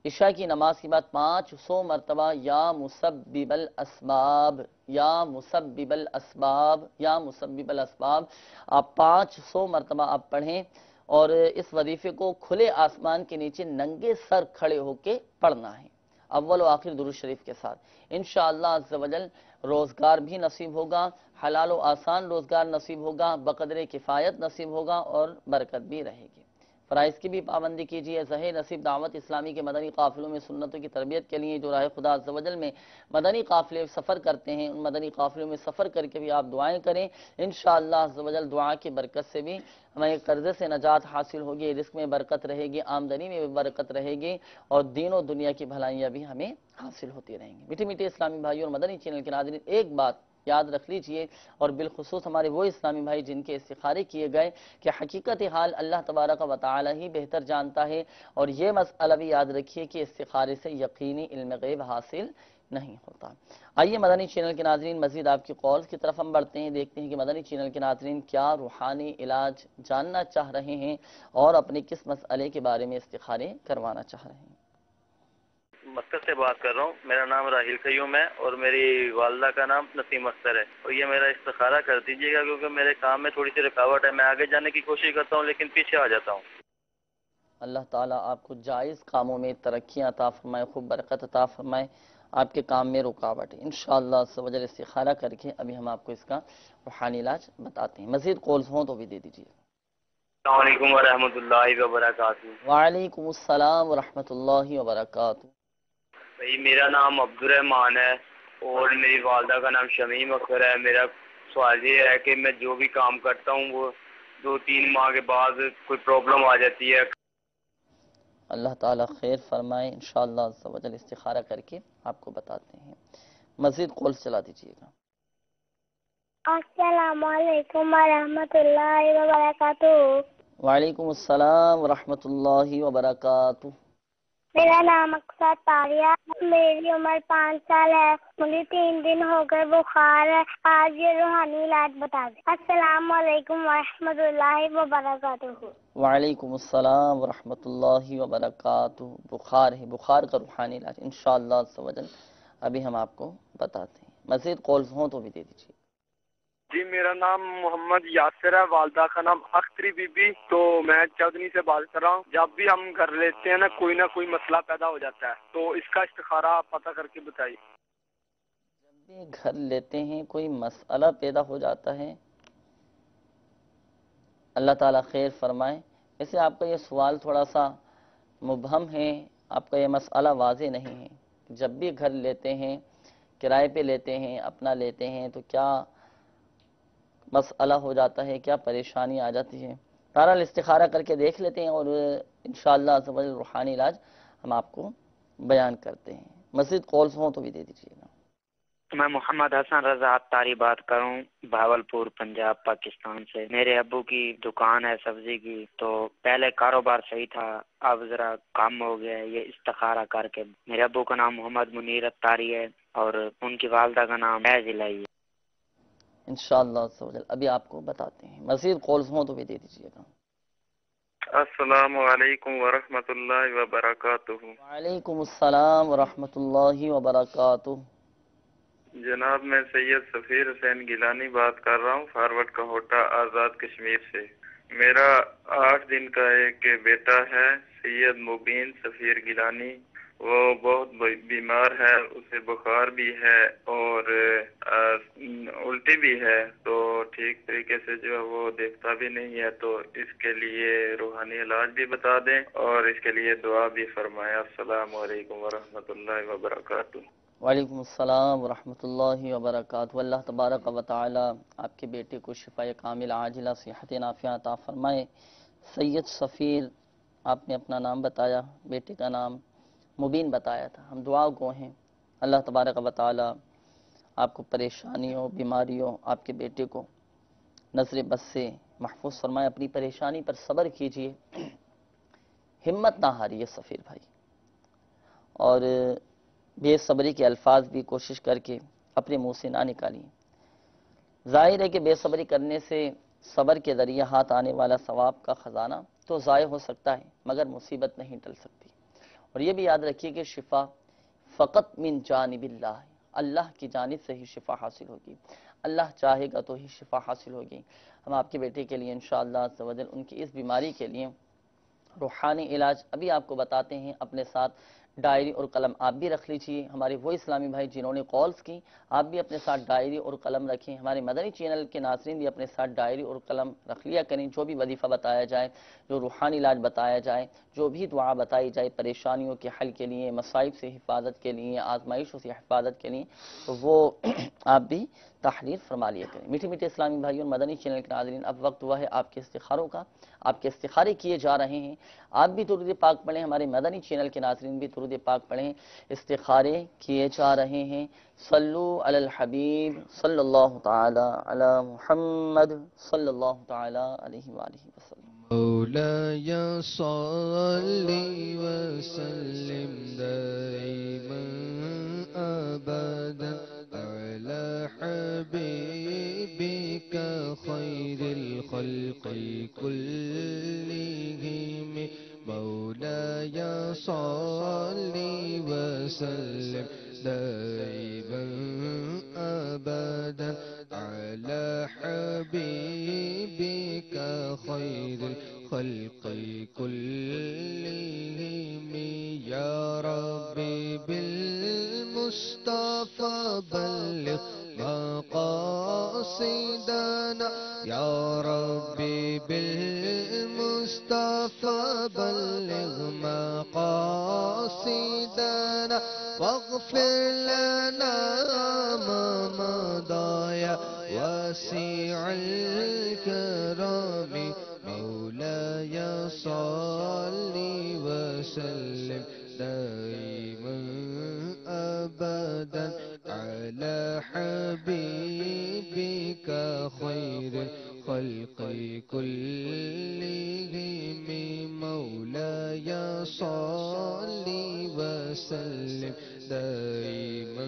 عشاء کی نماز کے بعد پانچ سو مرتبہ یا مسبب الاسباب، یا مسبب الاسباب، یا مسبب الاسباب۔ آپ پانچ سو مرتبہ آپ پڑھیں اور اس وظیفے کو کھلے آسمان کے نیچے ننگے سر کھڑے ہو کے پڑھنا ہے۔ اول و آخر درود شریف کے ساتھ۔ انشاءاللہ عز و جل روزگار بھی نصیب ہوگا، حلال و آسان روزگار نصیب ہوگا، بقدر کفایت نصیب ہوگا اور برکت بھی رہے گی۔ فرائض کی بھی پابندی کیجیے ظہیر نصیب دعوت اسلامی کے مدنی قافلوں میں سنتوں کی تربیت کے لیے جو راہ خدا عز و جل میں مدنی قافلے سفر کرتے ہیں، ان مدنی قافلوں میں سفر کر کے بھی آپ دعائیں کریں۔ انشاءاللہ عز و جل دعا کی برکت سے بھی ہمیں قرضے سے نجات حاصل ہوگی، رزق میں برکت رہے گی، آمدنی میں بھی برکت رہے گی اور دین و دنیا کی بھلائیاں بھی ہمیں حاصل ہوتی رہیں گی۔ میٹھے میٹھے اسلامی بھائی اور مدنی چینل کے ناظرین، ایک بات یاد رکھ لیجیے اور بالخصوص ہمارے وہ اسلامی بھائی جن کے استخارے کیے گئے کہ حقیقت حال اللہ تبارک و تعالی ہی بہتر جانتا ہے اور یہ مسئلہ بھی یاد رکھیے کہ استخارے سے یقینی علم غیب حاصل نہیں ہوتا۔ آئیے مدنی چینل کے ناظرین، مزید آپ کی قولز کی طرف ہم بڑھتے ہیں، دیکھتے ہیں کہ مدنی چینل کے ناظرین کیا روحانی علاج جاننا چاہ رہے ہیں اور اپنے کس مسئلے کے بارے میں استخارے کروانا چاہ رہے ہیں۔ مسکت سے بات کر رہا ہوں۔ میرا نام راہیل قیوم ہے اور میری والدہ کا نام نسیم اختر ہے۔ اور یہ میرا استخارہ کر دیجیے گا کیونکہ میرے کام میں تھوڑی سی رکاوٹ ہے۔ میں آگے جانے کی کوشش کرتا ہوں لیکن پیچھے آ جاتا ہوں۔ اللہ تعالیٰ آپ کو جائز کاموں میں ترقیاں عطا فرمائے خوب برکت عطا فرمائے۔ آپ کے کام میں رکاوٹ ہے انشاءاللہ سوجل استخارہ کر کے ابھی ہم آپ کو اس کا روحانی علاج بتاتے ہیں۔ مزید کالز ہوں تو بھی دے دیجیے السلام علیکم ورحمۃ اللہ وبرکاتہ۔ وعلیکم السلام ورحمۃ اللہ وبرکاتہ۔ بھائی میرا نام عبد الرحمان ہے اور میری والدہ کا نام شمیم اختر ہے۔ میرا سوال یہ ہے کہ میں جو بھی کام کرتا ہوں وہ دو تین ماہ کے بعد کوئی پرابلم آ جاتی ہے۔ اللہ تعالیٰ خیر فرمائے انشاءاللہ عز و جل استخارہ کر کے آپ کو بتاتے ہیں۔ مزید کالز چلا دیجیے گا۔ السلام علیکم ورحمۃ اللہ وبرکاتہ۔ وعلیکم السلام ورحمۃ اللہ وبرکاتہ۔ میرا نام اکثر تاریہ میری عمر پانچ سال ہے۔ مجھے تین دن ہو گئے بخار ہے۔ آج یہ روحانی علاج بتا دیں۔ السلام علیکم ورحمۃ اللہ وبرکاتہ۔ وعلیکم السلام ورحمۃ اللہ وبرکاتہ۔ بخار ہے۔ بخار کا روحانی علاج انشاءاللہ عز و جل ابھی ہم آپ کو بتاتے ہیں۔ مزید کالز ہوں تو بھی دے دیجیے جی میرا نام محمد یاسر ہے، والدہ کا نام اختری بی بی تو میں چودنی سے بات کر رہا ہوں۔ جب بھی ہم گھر لیتے ہیں نا، کوئی نہ کوئی مسئلہ پیدا ہو جاتا ہے۔ تو اس کا استخارہ آپ پتہ کر کے بتائیے۔ جب بھی گھر لیتے ہیں، کوئی مسئلہ پیدا ہو جاتا ہے، اللہ تعالیٰ خیر فرمائے۔ ویسے آپ کا یہ سوال تھوڑا سا مبہم ہے، آپ کا یہ مسئلہ واضح نہیں ہے۔ جب بھی گھر لیتے ہیں، کرائے پہ لیتے ہیں، اپنا لیتے ہیں، تو کیا مسئلہ ہو جاتا ہے، کیا پریشانی آ جاتی ہے؟ بہرحال استخارہ کر کے دیکھ لیتے ہیں اور انشاءاللہ عز و جل روحانی علاج ہم آپ کو بیان کرتے ہیں۔ مزید کالز ہوں تو بھی دے دیجیے گا۔ میں محمد حسن رضا اتاری بات کروں بھاولپور، پنجاب، پاکستان سے۔ میرے ابو کی دکان ہے سبزی کی، تو پہلے کاروبار صحیح تھا، اب ذرا کم ہو گیا ہے۔ یہ استخارہ کر کے میرے ابو کا نام محمد منیر اتاری ہے اور ان کی والدہ کا نام ہے ہے۔ انشاءاللہ و جل ابھی آپ کو بتاتے ہیں۔ مزید کالز ہوں تو بھی دے دیجیے گا۔ السلام علیکم ورحمۃ اللہ وبرکاتہ۔ وعلیکم السلام ورحمۃ اللہ وبرکاتہ۔ جناب میں سید سفیر حسین گیلانی بات کر رہا ہوں فارورڈ کا ہوٹا آزاد کشمیر سے۔ میرا آٹھ دن کا ایک بیٹا ہے سید مبین سفیر گیلانی۔ وہ بہت بیمار ہے، اسے بخار بھی ہے اور الٹی بھی ہے، تو ٹھیک طریقے سے جو ہے وہ دیکھتا بھی نہیں ہے، تو اس کے لیے روحانی علاج بھی بتا دیں اور اس کے لیے دعا بھی فرمایا السلام علیکم ورحمۃ اللہ وبرکاتہ۔ وعلیکم السلام ورحمۃ اللہ وبرکاتہ۔ اللہ تبارک و تعالی آپ کے بیٹے کو شفا کامل، عاجلہ، صحت نافیہ عطا فرمائے۔ سید سفیر، آپ نے اپنا نام بتایا، بیٹے کا نام۔ مبین بتایا تھا۔ ہم دعا گو ہیں۔ اللہ تبارک و تعالی آپ کو پریشانیوں، بیماریوں، آپ کے بیٹے کو نظر بس سے محفوظ فرمائے، اپنی پریشانی پر صبر کیجیے ہمت نہ ہاریے سفیر بھائی۔ اور بے صبری کے الفاظ بھی کوشش کر کے اپنے منہ سے نہ نکالیے ظاہر ہے کہ بے صبری کرنے سے صبر کے ذریعے ہاتھ آنے والا ثواب کا خزانہ تو ضائع ہو سکتا ہے، مگر مصیبت نہیں ٹل سکتی۔ اور یہ بھی یاد رکھیے کہ شفا فقط من جانب اللہ اللہ کی جانب سے ہی شفا حاصل ہوگی۔ اللہ چاہے گا تو ہی شفا حاصل ہوگی۔ ہم آپ کے بیٹے کے لیے انشاءاللہ عزوجل ان کی اس بیماری کے لیے روحانی علاج ابھی آپ کو بتاتے ہیں اپنے ساتھ۔ ڈائری اور قلم آپ بھی رکھ لیجیے۔ ہمارے وہ اسلامی بھائی جنہوں نے کالز کی، آپ بھی اپنے ساتھ ڈائری اور قلم رکھیں۔ ہمارے مدنی چینل کے ناظرین بھی اپنے ساتھ ڈائری اور قلم رکھ لیا کریں۔ جو بھی وظیفہ بتایا جائے، جو روحانی علاج بتایا جائے، جو بھی دعا بتائی جائے پریشانیوں کے حل کے لیے، مصائب سے حفاظت کے لیے، آزمائشوں سے حفاظت کے لیے وہ آپ بھی تحریر فرما لیا کریں۔ میٹھے میٹھے اسلامی بھائی اور مدنی چینل کے ناظرین، اب وقت ہوا ہے آپ کے استخاروں کا۔ آپ کے استخارے کیے جا رہے ہیں۔ آپ بھی درود پاک پڑھیں، ہمارے مدنی چینل کے ناظرین بھی درود پاک پڑھیں۔ استخارے کیے جا رہے ہیں۔ صلو علی الحبیب صلی اللہ تعالی علی محمد صلی اللہ تعالی علیہ وآلہ وسلم۔ مولاي صل وسلم دائما حبيبك خير الخلق كلهم. مولاي صل وسلم دائما أبدا على حبيبك خير الخلق كلهم. يا ربي بالمصطفى بلغ مقاصدنا يا ربي بالمصطفى بلغ مقاصدنا واغفر لنا ما مضى يا واسع الكرم مولاي صل وسلم. دائما على حبيبك خير الخلق كلهم. مولاي صل وسلم دائما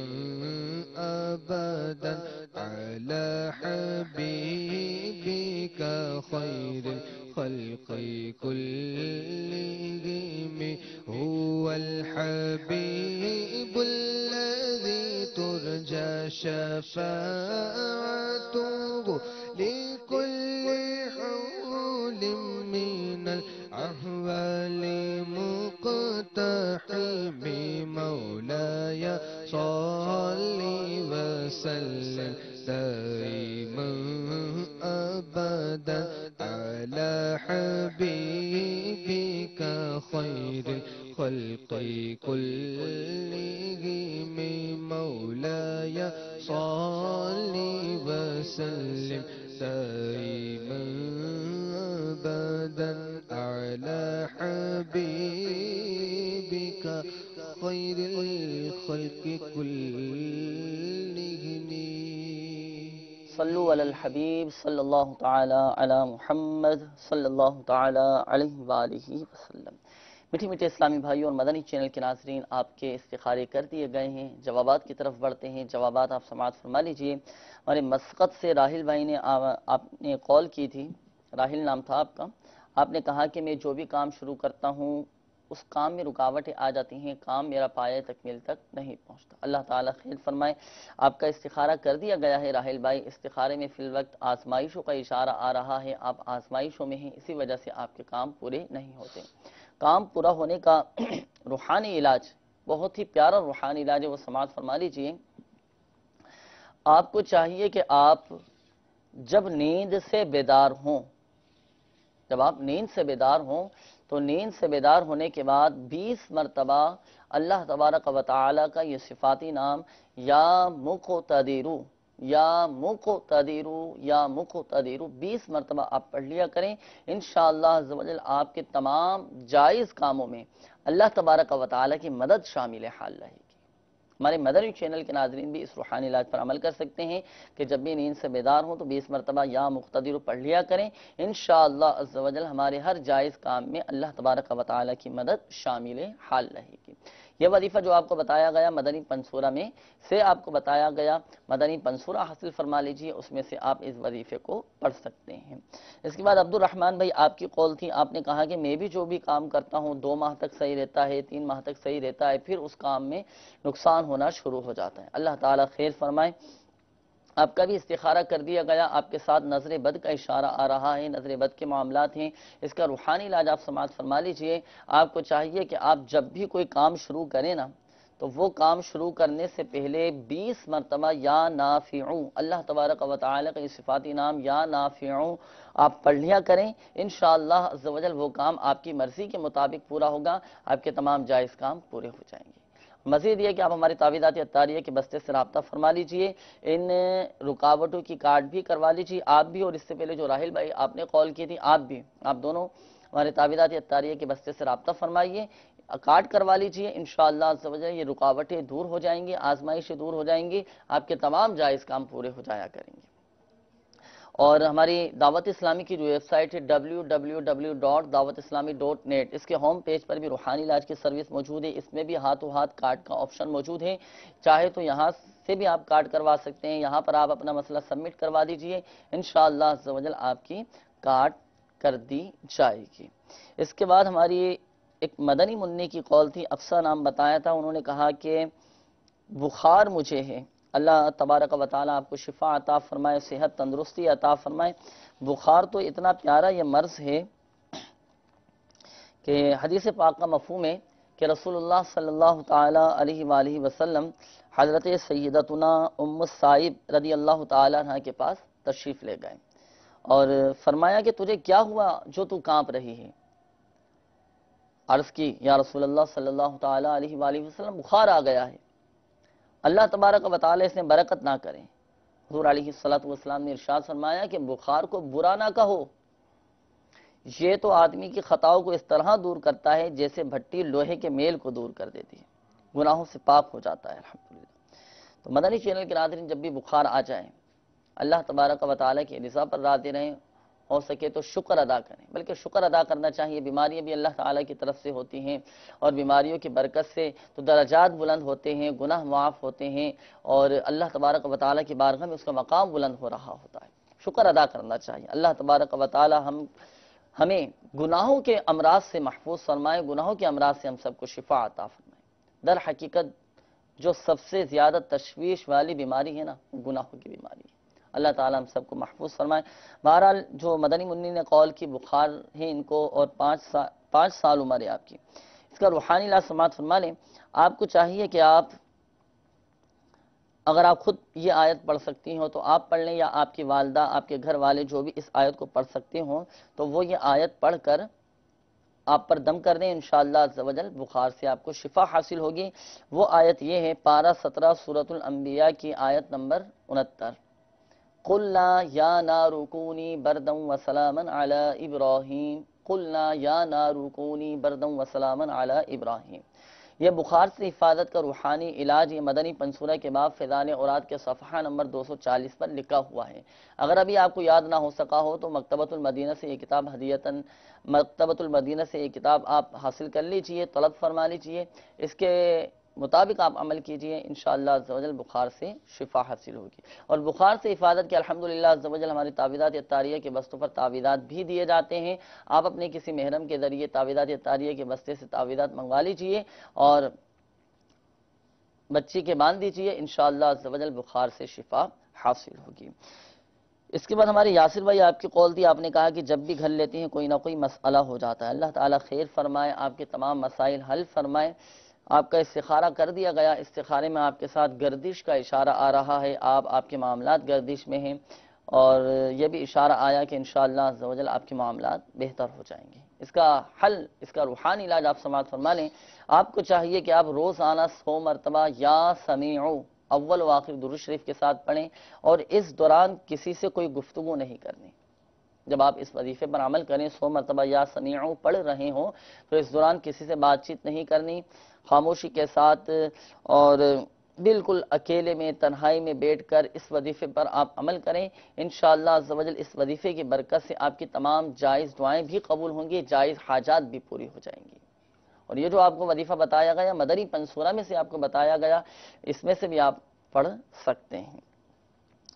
أبدا على حبيبك خير الخلق كلهم. هو الحبيب الذي ترجى شفاعته لكل حول من الأحوال مقتحم مولاي صل وسلم دائما أبدا على حبيبك خير الخلق كلهم مولاي صل وسلم دائما ابدا على حبيبك خير الخلق كلهم. صلوا على الحبيب صلى الله تعالى على محمد صلى الله تعالى عليه وآله وسلم. میٹھی میٹھے اسلامی بھائیوں اور مدنی چینل کے ناظرین، آپ کے استخارے کر دیے گئے ہیں۔ جوابات کی طرف بڑھتے ہیں۔ جوابات آپ سماعت فرما لیجیے۔ ہمارے مسقط سے راہل بھائی نے آپ نے کال کی تھی۔ راہل نام تھا آپ کا۔ آپ نے کہا کہ میں جو بھی کام شروع کرتا ہوں، اس کام میں رکاوٹیں آ جاتی ہیں۔ کام میرا پایہ تکمیل تک نہیں پہنچتا۔ اللہ تعالیٰ خیر فرمائے۔ آپ کا استخارہ کر دیا گیا ہے راہل بھائی۔ استخارے میں فی الوقت آزمائشوں کا اشارہ آ رہا ہے۔ آپ آزمائشوں میں ہیں، اسی وجہ سے آپ کے کام پورے نہیں ہوتے۔ کام پورا ہونے کا روحانی علاج، بہت ہی پیارا روحانی علاج ہے، وہ سماعت فرما لیجیے۔ آپ کو چاہیے کہ آپ جب نیند سے بیدار ہوں، جب آپ نیند سے بیدار ہوں، تو نیند سے بیدار ہونے کے بعد بیس مرتبہ اللہ تبارک و تعالی کا یہ صفاتی نام، یا مقتدیرو یا مقتدیرو یا مقتدیرو بیس مرتبہ آپ پڑھ لیا کریں۔ انشاءاللہ عزوجل آپ کے تمام جائز کاموں میں اللہ تبارک و تعالی کی مدد شامل حال رہے گی۔ ہمارے مدنی چینل کے ناظرین بھی اس روحانی علاج پر عمل کر سکتے ہیں کہ جب بھی نیند سے بیدار ہوں تو بیس مرتبہ یا مقتدر پڑھ لیا کریں۔ انشاءاللہ عز و جل ہمارے ہر جائز کام میں اللہ تبارک و تعالی کی مدد شامل حال رہے گی۔ یہ وظیفہ جو آپ کو بتایا گیا مدنی پنصورہ میں سے آپ کو بتایا گیا، مدنی پنصورہ حاصل فرما لیجیے، اس میں سے آپ اس وظیفے کو پڑھ سکتے ہیں۔ اس کے بعد عبد الرحمن بھائی، آپ کی قول تھی، آپ نے کہا کہ میں بھی جو بھی کام کرتا ہوں، دو ماہ تک صحیح رہتا ہے، تین ماہ تک صحیح رہتا ہے، پھر اس کام میں نقصان ہونا شروع ہو جاتا ہے۔ اللہ تعالیٰ خیر فرمائے۔ آپ کا بھی استخارہ کر دیا گیا، آپ کے ساتھ نظر بد کا اشارہ آ رہا ہے، نظر بد کے معاملات ہیں۔ اس کا روحانی علاج آپ سماعت فرما لیجیے۔ آپ کو چاہیے کہ آپ جب بھی کوئی کام شروع کریں نا، تو وہ کام شروع کرنے سے پہلے بیس مرتبہ یا نافعوں، اللہ تبارک و تعالی کا یہ صفاتی نام یا نافعوں آپ پڑھ لیا کریں۔ انشاءاللہ عز و جل وہ کام آپ کی مرضی کے مطابق پورا ہوگا۔ آپ کے تمام جائز کام پورے ہو جائیں گے۔ مزید یہ کہ آپ ہماری تعویدات اتاریہ کے بستے سے رابطہ فرما لیجیے، ان رکاوٹوں کی کارڈ بھی کروا لیجیے، آپ بھی اور اس سے پہلے جو راہل بھائی آپ نے کال کی تھی، آپ بھی، آپ دونوں ہمارے تعویدات اتاریہ کے بستے سے رابطہ فرمائیے، کارڈ کروا لیجیے، انشاءاللہ عز یہ رکاوٹیں دور ہو جائیں گی، آزمائشیں دور ہو جائیں گی، آپ کے تمام جائز کام پورے ہو جایا کریں گے۔ اور ہماری دعوت اسلامی کی جو ویب سائٹ ہے W W W dot Dawat Islami dot net اس کے ہوم پیج پر بھی روحانی علاج کی سروس موجود ہے۔ اس میں بھی ہاتھوں ہاتھ کارڈ کا آپشن موجود ہے۔ چاہے تو یہاں سے بھی آپ کارڈ کروا سکتے ہیں۔ یہاں پر آپ اپنا مسئلہ سبمٹ کروا دیجیے۔ انشاءاللہ عز و جل آپ کی کارڈ کر دی جائے گی۔ اس کے بعد ہماری ایک مدنی منی کی قول تھی افسا نام بتایا تھا۔ انہوں نے کہا کہ بخار مجھے ہے۔ اللہ تبارک و تعالیٰ آپ کو شفا عطا فرمائے، صحت تندرستی عطا فرمائے۔ بخار تو اتنا پیارا یہ مرض ہے کہ حدیث پاک کا مفہوم ہے کہ رسول اللہ صلی اللہ تعالیٰ علیہ وآلہ وسلم حضرت سیدتنا ام صاحب رضی اللہ تعالیٰ عنہ کے پاس تشریف لے گئے اور فرمایا کہ تجھے کیا ہوا جو تو کانپ رہی ہے؟ عرض کی، یا رسول اللہ صلی اللہ تعالیٰ علیہ وآلہ وسلم، بخار آ گیا ہے۔ اللہ تبارک و تعالی اس نے برکت نہ کریں۔ حضور علیہ السلام نے ارشاد فرمایا کہ بخار کو برا نہ کہو۔ یہ تو آدمی کی خطاؤں کو اس طرح دور کرتا ہے جیسے بھٹی لوہے کے میل کو دور کر دیتی ہے۔ گناہوں سے پاک ہو جاتا ہے، الحمدللہ۔ تو مدنی چینل کے ناظرین، جب بھی بخار آ جائے، اللہ تبارک و تعالی کی رضا پر راضی رہیں۔ ہو سکے تو شکر ادا کریں۔ بلکہ شکر ادا کرنا چاہیے۔ بیماریاں بھی اللہ تعالیٰ کی طرف سے ہوتی ہیں اور بیماریوں کی برکت سے تو درجات بلند ہوتے ہیں، گناہ معاف ہوتے ہیں اور اللہ تبارک و تعالیٰ کی بارگاہ میں اس کا مقام بلند ہو رہا ہوتا ہے۔ شکر ادا کرنا چاہیے۔ اللہ تبارک و تعالیٰ ہم، ہمیں گناہوں کے امراض سے محفوظ فرمائے، گناہوں کے امراض سے ہم سب کو شفا عطا فرمائے۔ در حقیقت جو سب سے زیادہ تشویش والی بیماری ہے نا گناہوں کی بیماری ہے۔ اللہ تعالیٰ ہم سب کو محفوظ فرمائے۔ بہرحال جو مدنی منی نے قول کی، بخار ہے ان کو اور پانچ سال پانچ سال عمر ہے آپ کی۔ اس کا روحانی علاج سماعت فرما لیں۔ آپ کو چاہیے کہ آپ، اگر آپ خود یہ آیت پڑھ سکتی ہوں تو آپ پڑھ لیں یا آپ کی والدہ، آپ کے گھر والے جو بھی اس آیت کو پڑھ سکتے ہوں تو وہ یہ آیت پڑھ کر آپ پر دم کر دیں انشاءاللہ عز و جل۔ بخار سے آپ کو شفا حاصل ہوگی۔ وہ آیت یہ ہے، پارہ سترہ سورة الانبیاء کی آیت نمبر انہتر۔ قلنا یا نار کونی بردم و سلامن علی ابراہیم. قلنا یا نار کونی بردم و سلامن علی ابراہیم. یہ بخار سے حفاظت کا روحانی علاج یہ مدنی پنصورہ کے بعد فیضان اوراد کے صفحہ نمبر دو سو چالیس پر لکھا ہوا ہے۔ اگر ابھی آپ کو یاد نہ ہو سکا ہو تو مکتبۃ المدینہ سے یہ کتاب ہدیتاً مکتبۃ المدینہ سے یہ کتاب آپ حاصل کر لیجیے، طلب فرما لیجیے۔ اس کے مطابق آپ عمل کیجیے، انشاءاللہ عزوجل بخار سے شفا حاصل ہوگی۔ اور بخار سے حفاظت کے الحمدللہ عزوجل ہماری تعویدات اتاریہ کے بستوں پر تعویدات بھی دیے جاتے ہیں۔ آپ اپنے کسی محرم کے ذریعے تعویدات اتاریہ کے بستے سے تعویدات منگوا لیجیے اور بچی کے باندھ دیجیے، انشاءاللہ عزوجل بخار سے شفا حاصل ہوگی۔ اس کے بعد ہمارے یاسر بھائی آپ کی قول دی آپ نے کہا کہ جب بھی گھر لیتے ہیں کوئی نہ کوئی مسئلہ ہو جاتا ہے۔ اللہ تعالیٰ خیر فرمائے، آپ کے تمام مسائل حل فرمائے۔ آپ کا استخارہ کر دیا گیا۔ استخارے میں آپ کے ساتھ گردش کا اشارہ آ رہا ہے۔ آپ آپ کے معاملات گردش میں ہیں اور یہ بھی اشارہ آیا کہ انشاءاللہ عزوجل آپ کے معاملات بہتر ہو جائیں گے۔ اس کا حل، اس کا روحانی علاج آپ سماعت فرما لیں۔ آپ کو چاہیے کہ آپ روزانہ سو مرتبہ یا سمیعو، اول و آخر درست شریف کے ساتھ پڑھیں اور اس دوران کسی سے کوئی گفتگو نہیں کرنی۔ جب آپ اس وظیفے پر عمل کریں، سو مرتبہ یا سمیعو پڑھ رہے ہوں، تو اس دوران کسی سے بات چیت نہیں کرنی۔ خاموشی کے ساتھ اور بالکل اکیلے میں، تنہائی میں بیٹھ کر اس وظیفے پر آپ عمل کریں۔ انشاءاللہ عزوجل اس وظیفے کی برکت سے آپ کی تمام جائز دعائیں بھی قبول ہوں گی، جائز حاجات بھی پوری ہو جائیں گی۔ اور یہ جو آپ کو وظیفہ بتایا گیا، مدری پنسورہ میں سے آپ کو بتایا گیا، اس میں سے بھی آپ پڑھ سکتے ہیں۔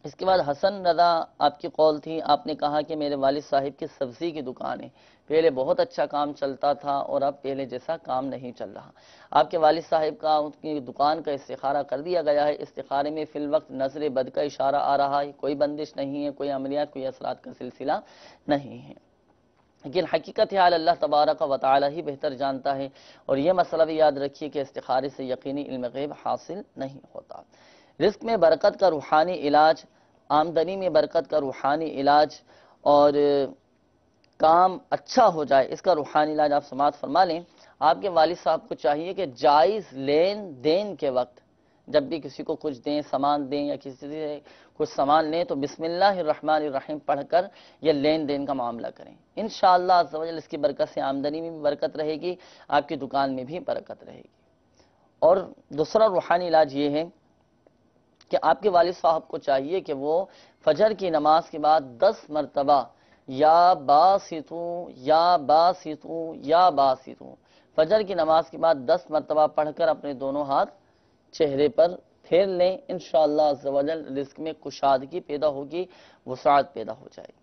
اس کے بعد حسن رضا آپ کی قول تھی، آپ نے کہا کہ میرے والد صاحب کی سبزی کی دکان ہے۔ پہلے بہت اچھا کام چلتا تھا اور اب پہلے جیسا کام نہیں چل رہا۔ آپ کے والد صاحب کا ان کی دکان کا استخارہ کر دیا گیا ہے۔ استخارے میں فی الوقت نظر بد کا اشارہ آ رہا ہے۔ کوئی بندش نہیں ہے، کوئی عملیات، کوئی اثرات کا سلسلہ نہیں ہے۔ لیکن حقیقت حال اللہ تبارک و تعالی ہی بہتر جانتا ہے۔ اور یہ مسئلہ بھی یاد رکھیے کہ استخارے سے یقینی علم غیب حاصل نہیں ہوتا۔ رزق میں برکت کا روحانی علاج، آمدنی میں برکت کا روحانی علاج اور کام اچھا ہو جائے، اس کا روحانی علاج آپ سماعت فرما لیں۔ آپ کے والد صاحب کو چاہیے کہ جائز لین دین کے وقت جب بھی کسی کو کچھ دیں، سامان دیں یا کسی سے کچھ سامان لیں تو بسم اللہ الرحمن الرحیم پڑھ کر یہ لین دین کا معاملہ کریں۔ انشاءاللہ عز و جل اس کی برکت سے آمدنی میں بھی برکت رہے گی، آپ کی دکان میں بھی برکت رہے گی۔ اور دوسرا روحانی علاج یہ ہے کہ آپ کے والد صاحب کو چاہیے کہ وہ فجر کی نماز کے بعد دس مرتبہ یا باسطوں یا باسطوں یا باسطوں، فجر کی نماز کے بعد دس مرتبہ پڑھ کر اپنے دونوں ہاتھ چہرے پر پھیر لیں، انشاءاللہ عز و جل رزق میں کشادگی پیدا ہوگی، وسعت پیدا ہو جائے گی۔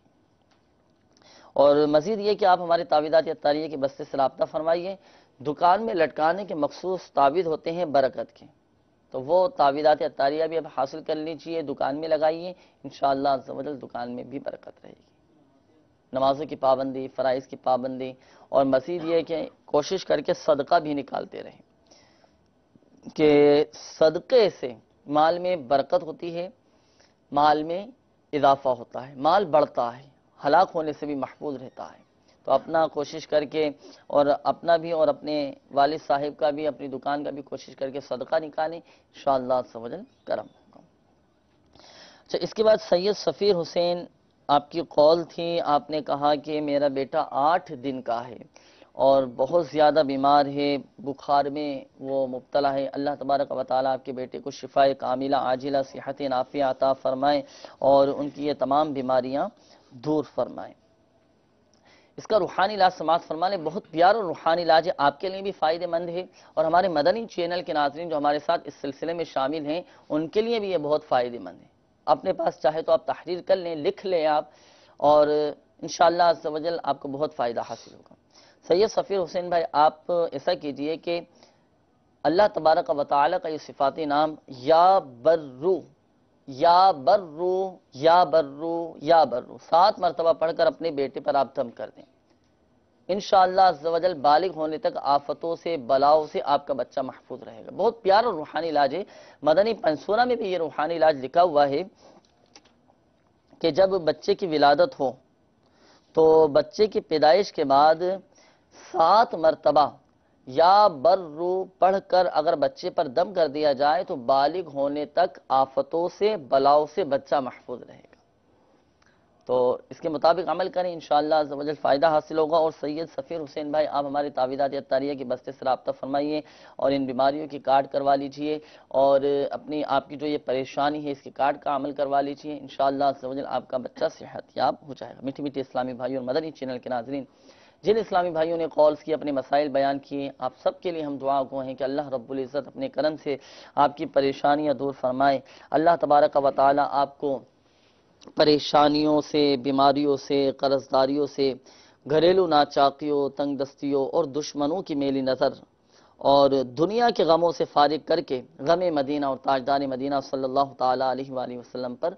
اور مزید یہ کہ آپ ہمارے تعویدات یا تاریخ کے بستے سے رابطہ فرمائیے، دکان میں لٹکانے کے مخصوص تعوید ہوتے ہیں برکت کے۔ تو وہ تعویدات یا بھی اب حاصل کر لیجیے دکان میں لگائیے، انشاءاللہ عز و جل دکان میں بھی برکت رہے گی۔ نمازوں کی پابندی، فرائض کی پابندی اور مزید یہ کہ کوشش کر کے صدقہ بھی نکالتے رہیں۔ کہ صدقے سے مال میں برکت ہوتی ہے، مال میں اضافہ ہوتا ہے، مال بڑھتا ہے، ہلاک ہونے سے بھی محفوظ رہتا ہے۔ تو اپنا کوشش کر کے اور اپنا بھی اور اپنے والد صاحب کا بھی، اپنی دکان کا بھی کوشش کر کے صدقہ نکالیں، انشاءاللہ سوجل کرم ہوگا۔ اچھا اس کے بعد سید سفیر حسین آپ کی قول تھی، آپ نے کہا کہ میرا بیٹا آٹھ دن کا ہے اور بہت زیادہ بیمار ہے، بخار میں وہ مبتلا ہے۔ اللہ تبارک و تعالیٰ آپ کے بیٹے کو شفا کاملہ، عاجلہ، صحت نافیہ عطا فرمائے اور ان کی یہ تمام بیماریاں دور فرمائے۔ اس کا روحانی علاج سماعت فرمانے بہت پیارا روحانی علاج ہے۔ آپ کے لیے بھی فائدہ مند ہے اور ہمارے مدنی چینل کے ناظرین جو ہمارے ساتھ اس سلسلے میں شامل ہیں، ان کے لیے بھی یہ بہت فائدہ مند ہے۔ اپنے پاس چاہے تو آپ تحریر کر لیں، لکھ لیں آپ اور انشاءاللہ عز و جل آپ کو بہت فائدہ حاصل ہوگا۔ سید سفیر حسین بھائی، آپ ایسا کیجیے کہ اللہ تبارک و تعالی کا یہ صفاتی نام یا برو یا برو یا برو یا برو۔ سات مرتبہ پڑھ کر اپنے بیٹے پر آپ دم کر دیں۔ انشاءاللہ عز و بالغ ہونے تک آفتوں سے، بلاؤں سے آپ کا بچہ محفوظ رہے گا۔ بہت پیارا روحانی علاج ہے۔ مدنی پنسورہ میں بھی یہ روحانی علاج لکھا ہوا ہے کہ جب بچے کی ولادت ہو تو بچے کی پیدائش کے بعد سات مرتبہ یا برو پڑھ کر اگر بچے پر دم کر دیا جائے تو بالغ ہونے تک آفتوں سے، بلاؤں سے بچہ محفوظ رہے گا۔ تو اس کے مطابق عمل کریں، انشاءاللہ عز و جل فائدہ حاصل ہوگا۔ اور سید سفیر حسین بھائی، آپ ہمارے تعویدات یا تاریہ کے بستے سے رابطہ فرمائیے اور ان بیماریوں کی کارڈ کروا لیجیے اور اپنی، آپ کی جو یہ پریشانی ہے، اس کی کارڈ کا عمل کروا لیجیے۔ انشاءاللہ عز و جل آپ کا بچہ صحت یاب ہو جائے گا۔ میٹھی میٹھی اسلامی بھائی اور مدنی چینل کے ناظرین جن اسلامی بھائیوں نے کالز کی، اپنے مسائل بیان کیے، آپ سب کے لیے ہم دعا کو ہیں کہ اللہ رب العزت اپنے کرم سے آپ کی پریشانیاں دور فرمائے۔ اللہ تبارک و تعالی آپ کو پریشانیوں سے، بیماریوں سے قرض داریوں سے، گھریلو ناچاکیوں، تنگ دستیوں اور دشمنوں کی میلی نظر اور دنیا کے غموں سے فارغ کر کے غم مدینہ اور تاجدار مدینہ صلی اللہ تعالیٰ علیہ وآلہ وسلم پر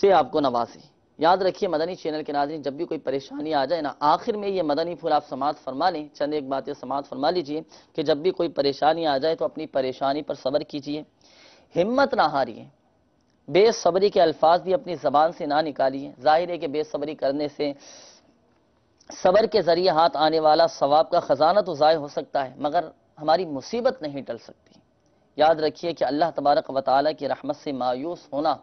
سے آپ کو نوازے۔ یاد رکھیے مدنی چینل کے ناظرین، جب بھی کوئی پریشانی آ جائے نا، آخر میں یہ مدنی پھول آپ سماعت فرما لیں۔ چند ایک باتیں سماعت فرما لیجیے کہ جب بھی کوئی پریشانی آ جائے تو اپنی پریشانی پر صبر کیجیے۔ ہمت نہ ہاریے۔ بے صبری کے الفاظ بھی اپنی زبان سے نہ نکالیے۔ ظاہر ہے کہ بے صبری کرنے سے صبر کے ذریعے ہاتھ آنے والا ثواب کا خزانہ تو ضائع ہو سکتا ہے، مگر ہماری مصیبت نہیں ٹل سکتی۔ یاد رکھیے کہ اللہ تبارک و تعالیٰ کی رحمت سے مایوس ہونا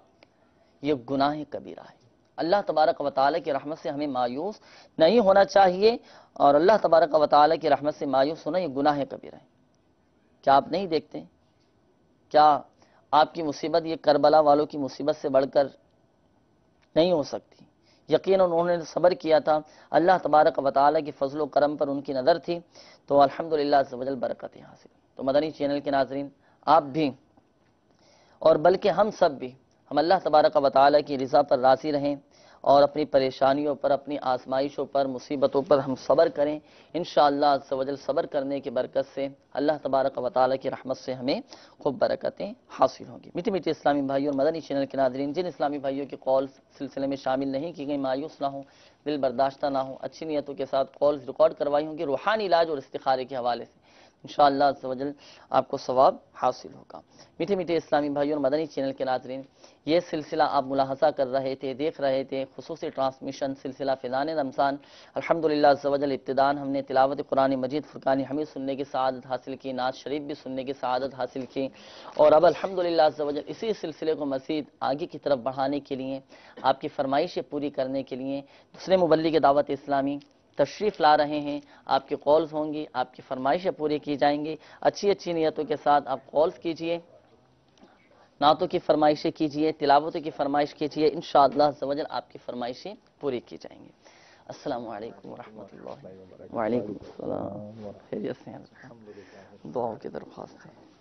یہ گناہ کبیرہ ہے۔ اللہ تبارک و تعالیٰ کی رحمت سے ہمیں مایوس نہیں ہونا چاہیے اور اللہ تبارک و تعالیٰ کی رحمت سے مایوس ہونا یہ گناہ کبیرہ ہے۔ کیا آپ نہیں دیکھتے؟ کیا آپ کی مصیبت یہ کربلا والوں کی مصیبت سے بڑھ کر نہیں ہو سکتی؟ یقین انہوں نے صبر کیا تھا۔ اللہ تبارک و تعالیٰ کی فضل و کرم پر ان کی نظر تھی۔ تو الحمدللہ سے وجل برکتیں حاصل تو مدنی چینل کے ناظرین، آپ بھی اور بلکہ ہم سب بھی ہم اللہ تبارک و تعالیٰ کی رضا پر راضی رہیں اور اپنی پریشانیوں پر، اپنی آزمائشوں پر، مصیبتوں پر ہم صبر کریں۔ انشاءاللہ عز و جل صبر کرنے کی برکت سے اللہ تبارک و تعالیٰ کی رحمت سے ہمیں خوب برکتیں حاصل ہوں گی۔ میٹھی میٹھی اسلامی بھائیوں اور مدنی چینل کے ناظرین، جن اسلامی بھائیوں کی کال سلسلے میں شامل نہیں کی گئی، مایوس نہ ہوں، دل برداشتہ نہ ہوں، اچھی نیتوں کے ساتھ کالز ریکارڈ کروائی ہوں گی، روحانی علاج اور استخارے کے حوالے سے۔ انشاءاللہ عز و جل آپ کو ثواب حاصل ہوگا۔ میٹھے میٹھے اسلامی بھائیوں اور مدنی چینل کے ناظرین، یہ سلسلہ آپ ملاحظہ کر رہے تھے، دیکھ رہے تھے، خصوصی ٹرانسمیشن سلسلہ فیضان رمضان۔ الحمدللہ عز و جل ابتدان، ہم نے تلاوت قرآن مجید فرقان حمید سننے کی سعادت حاصل کی، ناز شریف بھی سننے کی سعادت حاصل کی۔ اور اب الحمدللہ عز و جل اسی سلسلے کو مزید آگے کی طرف بڑھانے کے لیے، آپ کی فرمائشیں پوری کرنے کے لیے، دوسرے مبلغ دعوت اسلامی تشریف لا رہے ہیں، آپ کی کالز ہوں گی، آپ کی فرمائشیں پوری کی جائیں گی، اچھی اچھی نیتوں کے ساتھ آپ کالز کیجیے، نعتوں کی فرمائشیں کیجیے، تلاوتوں کی فرمائش کیجیے، انشاءاللہ عز آپ کی فرمائشیں پوری کی جائیں گی۔ السلام علیکم ورحمۃ اللہ وعلیکم السلام۔ خیریت سے دعاؤں کی درخواست ہے۔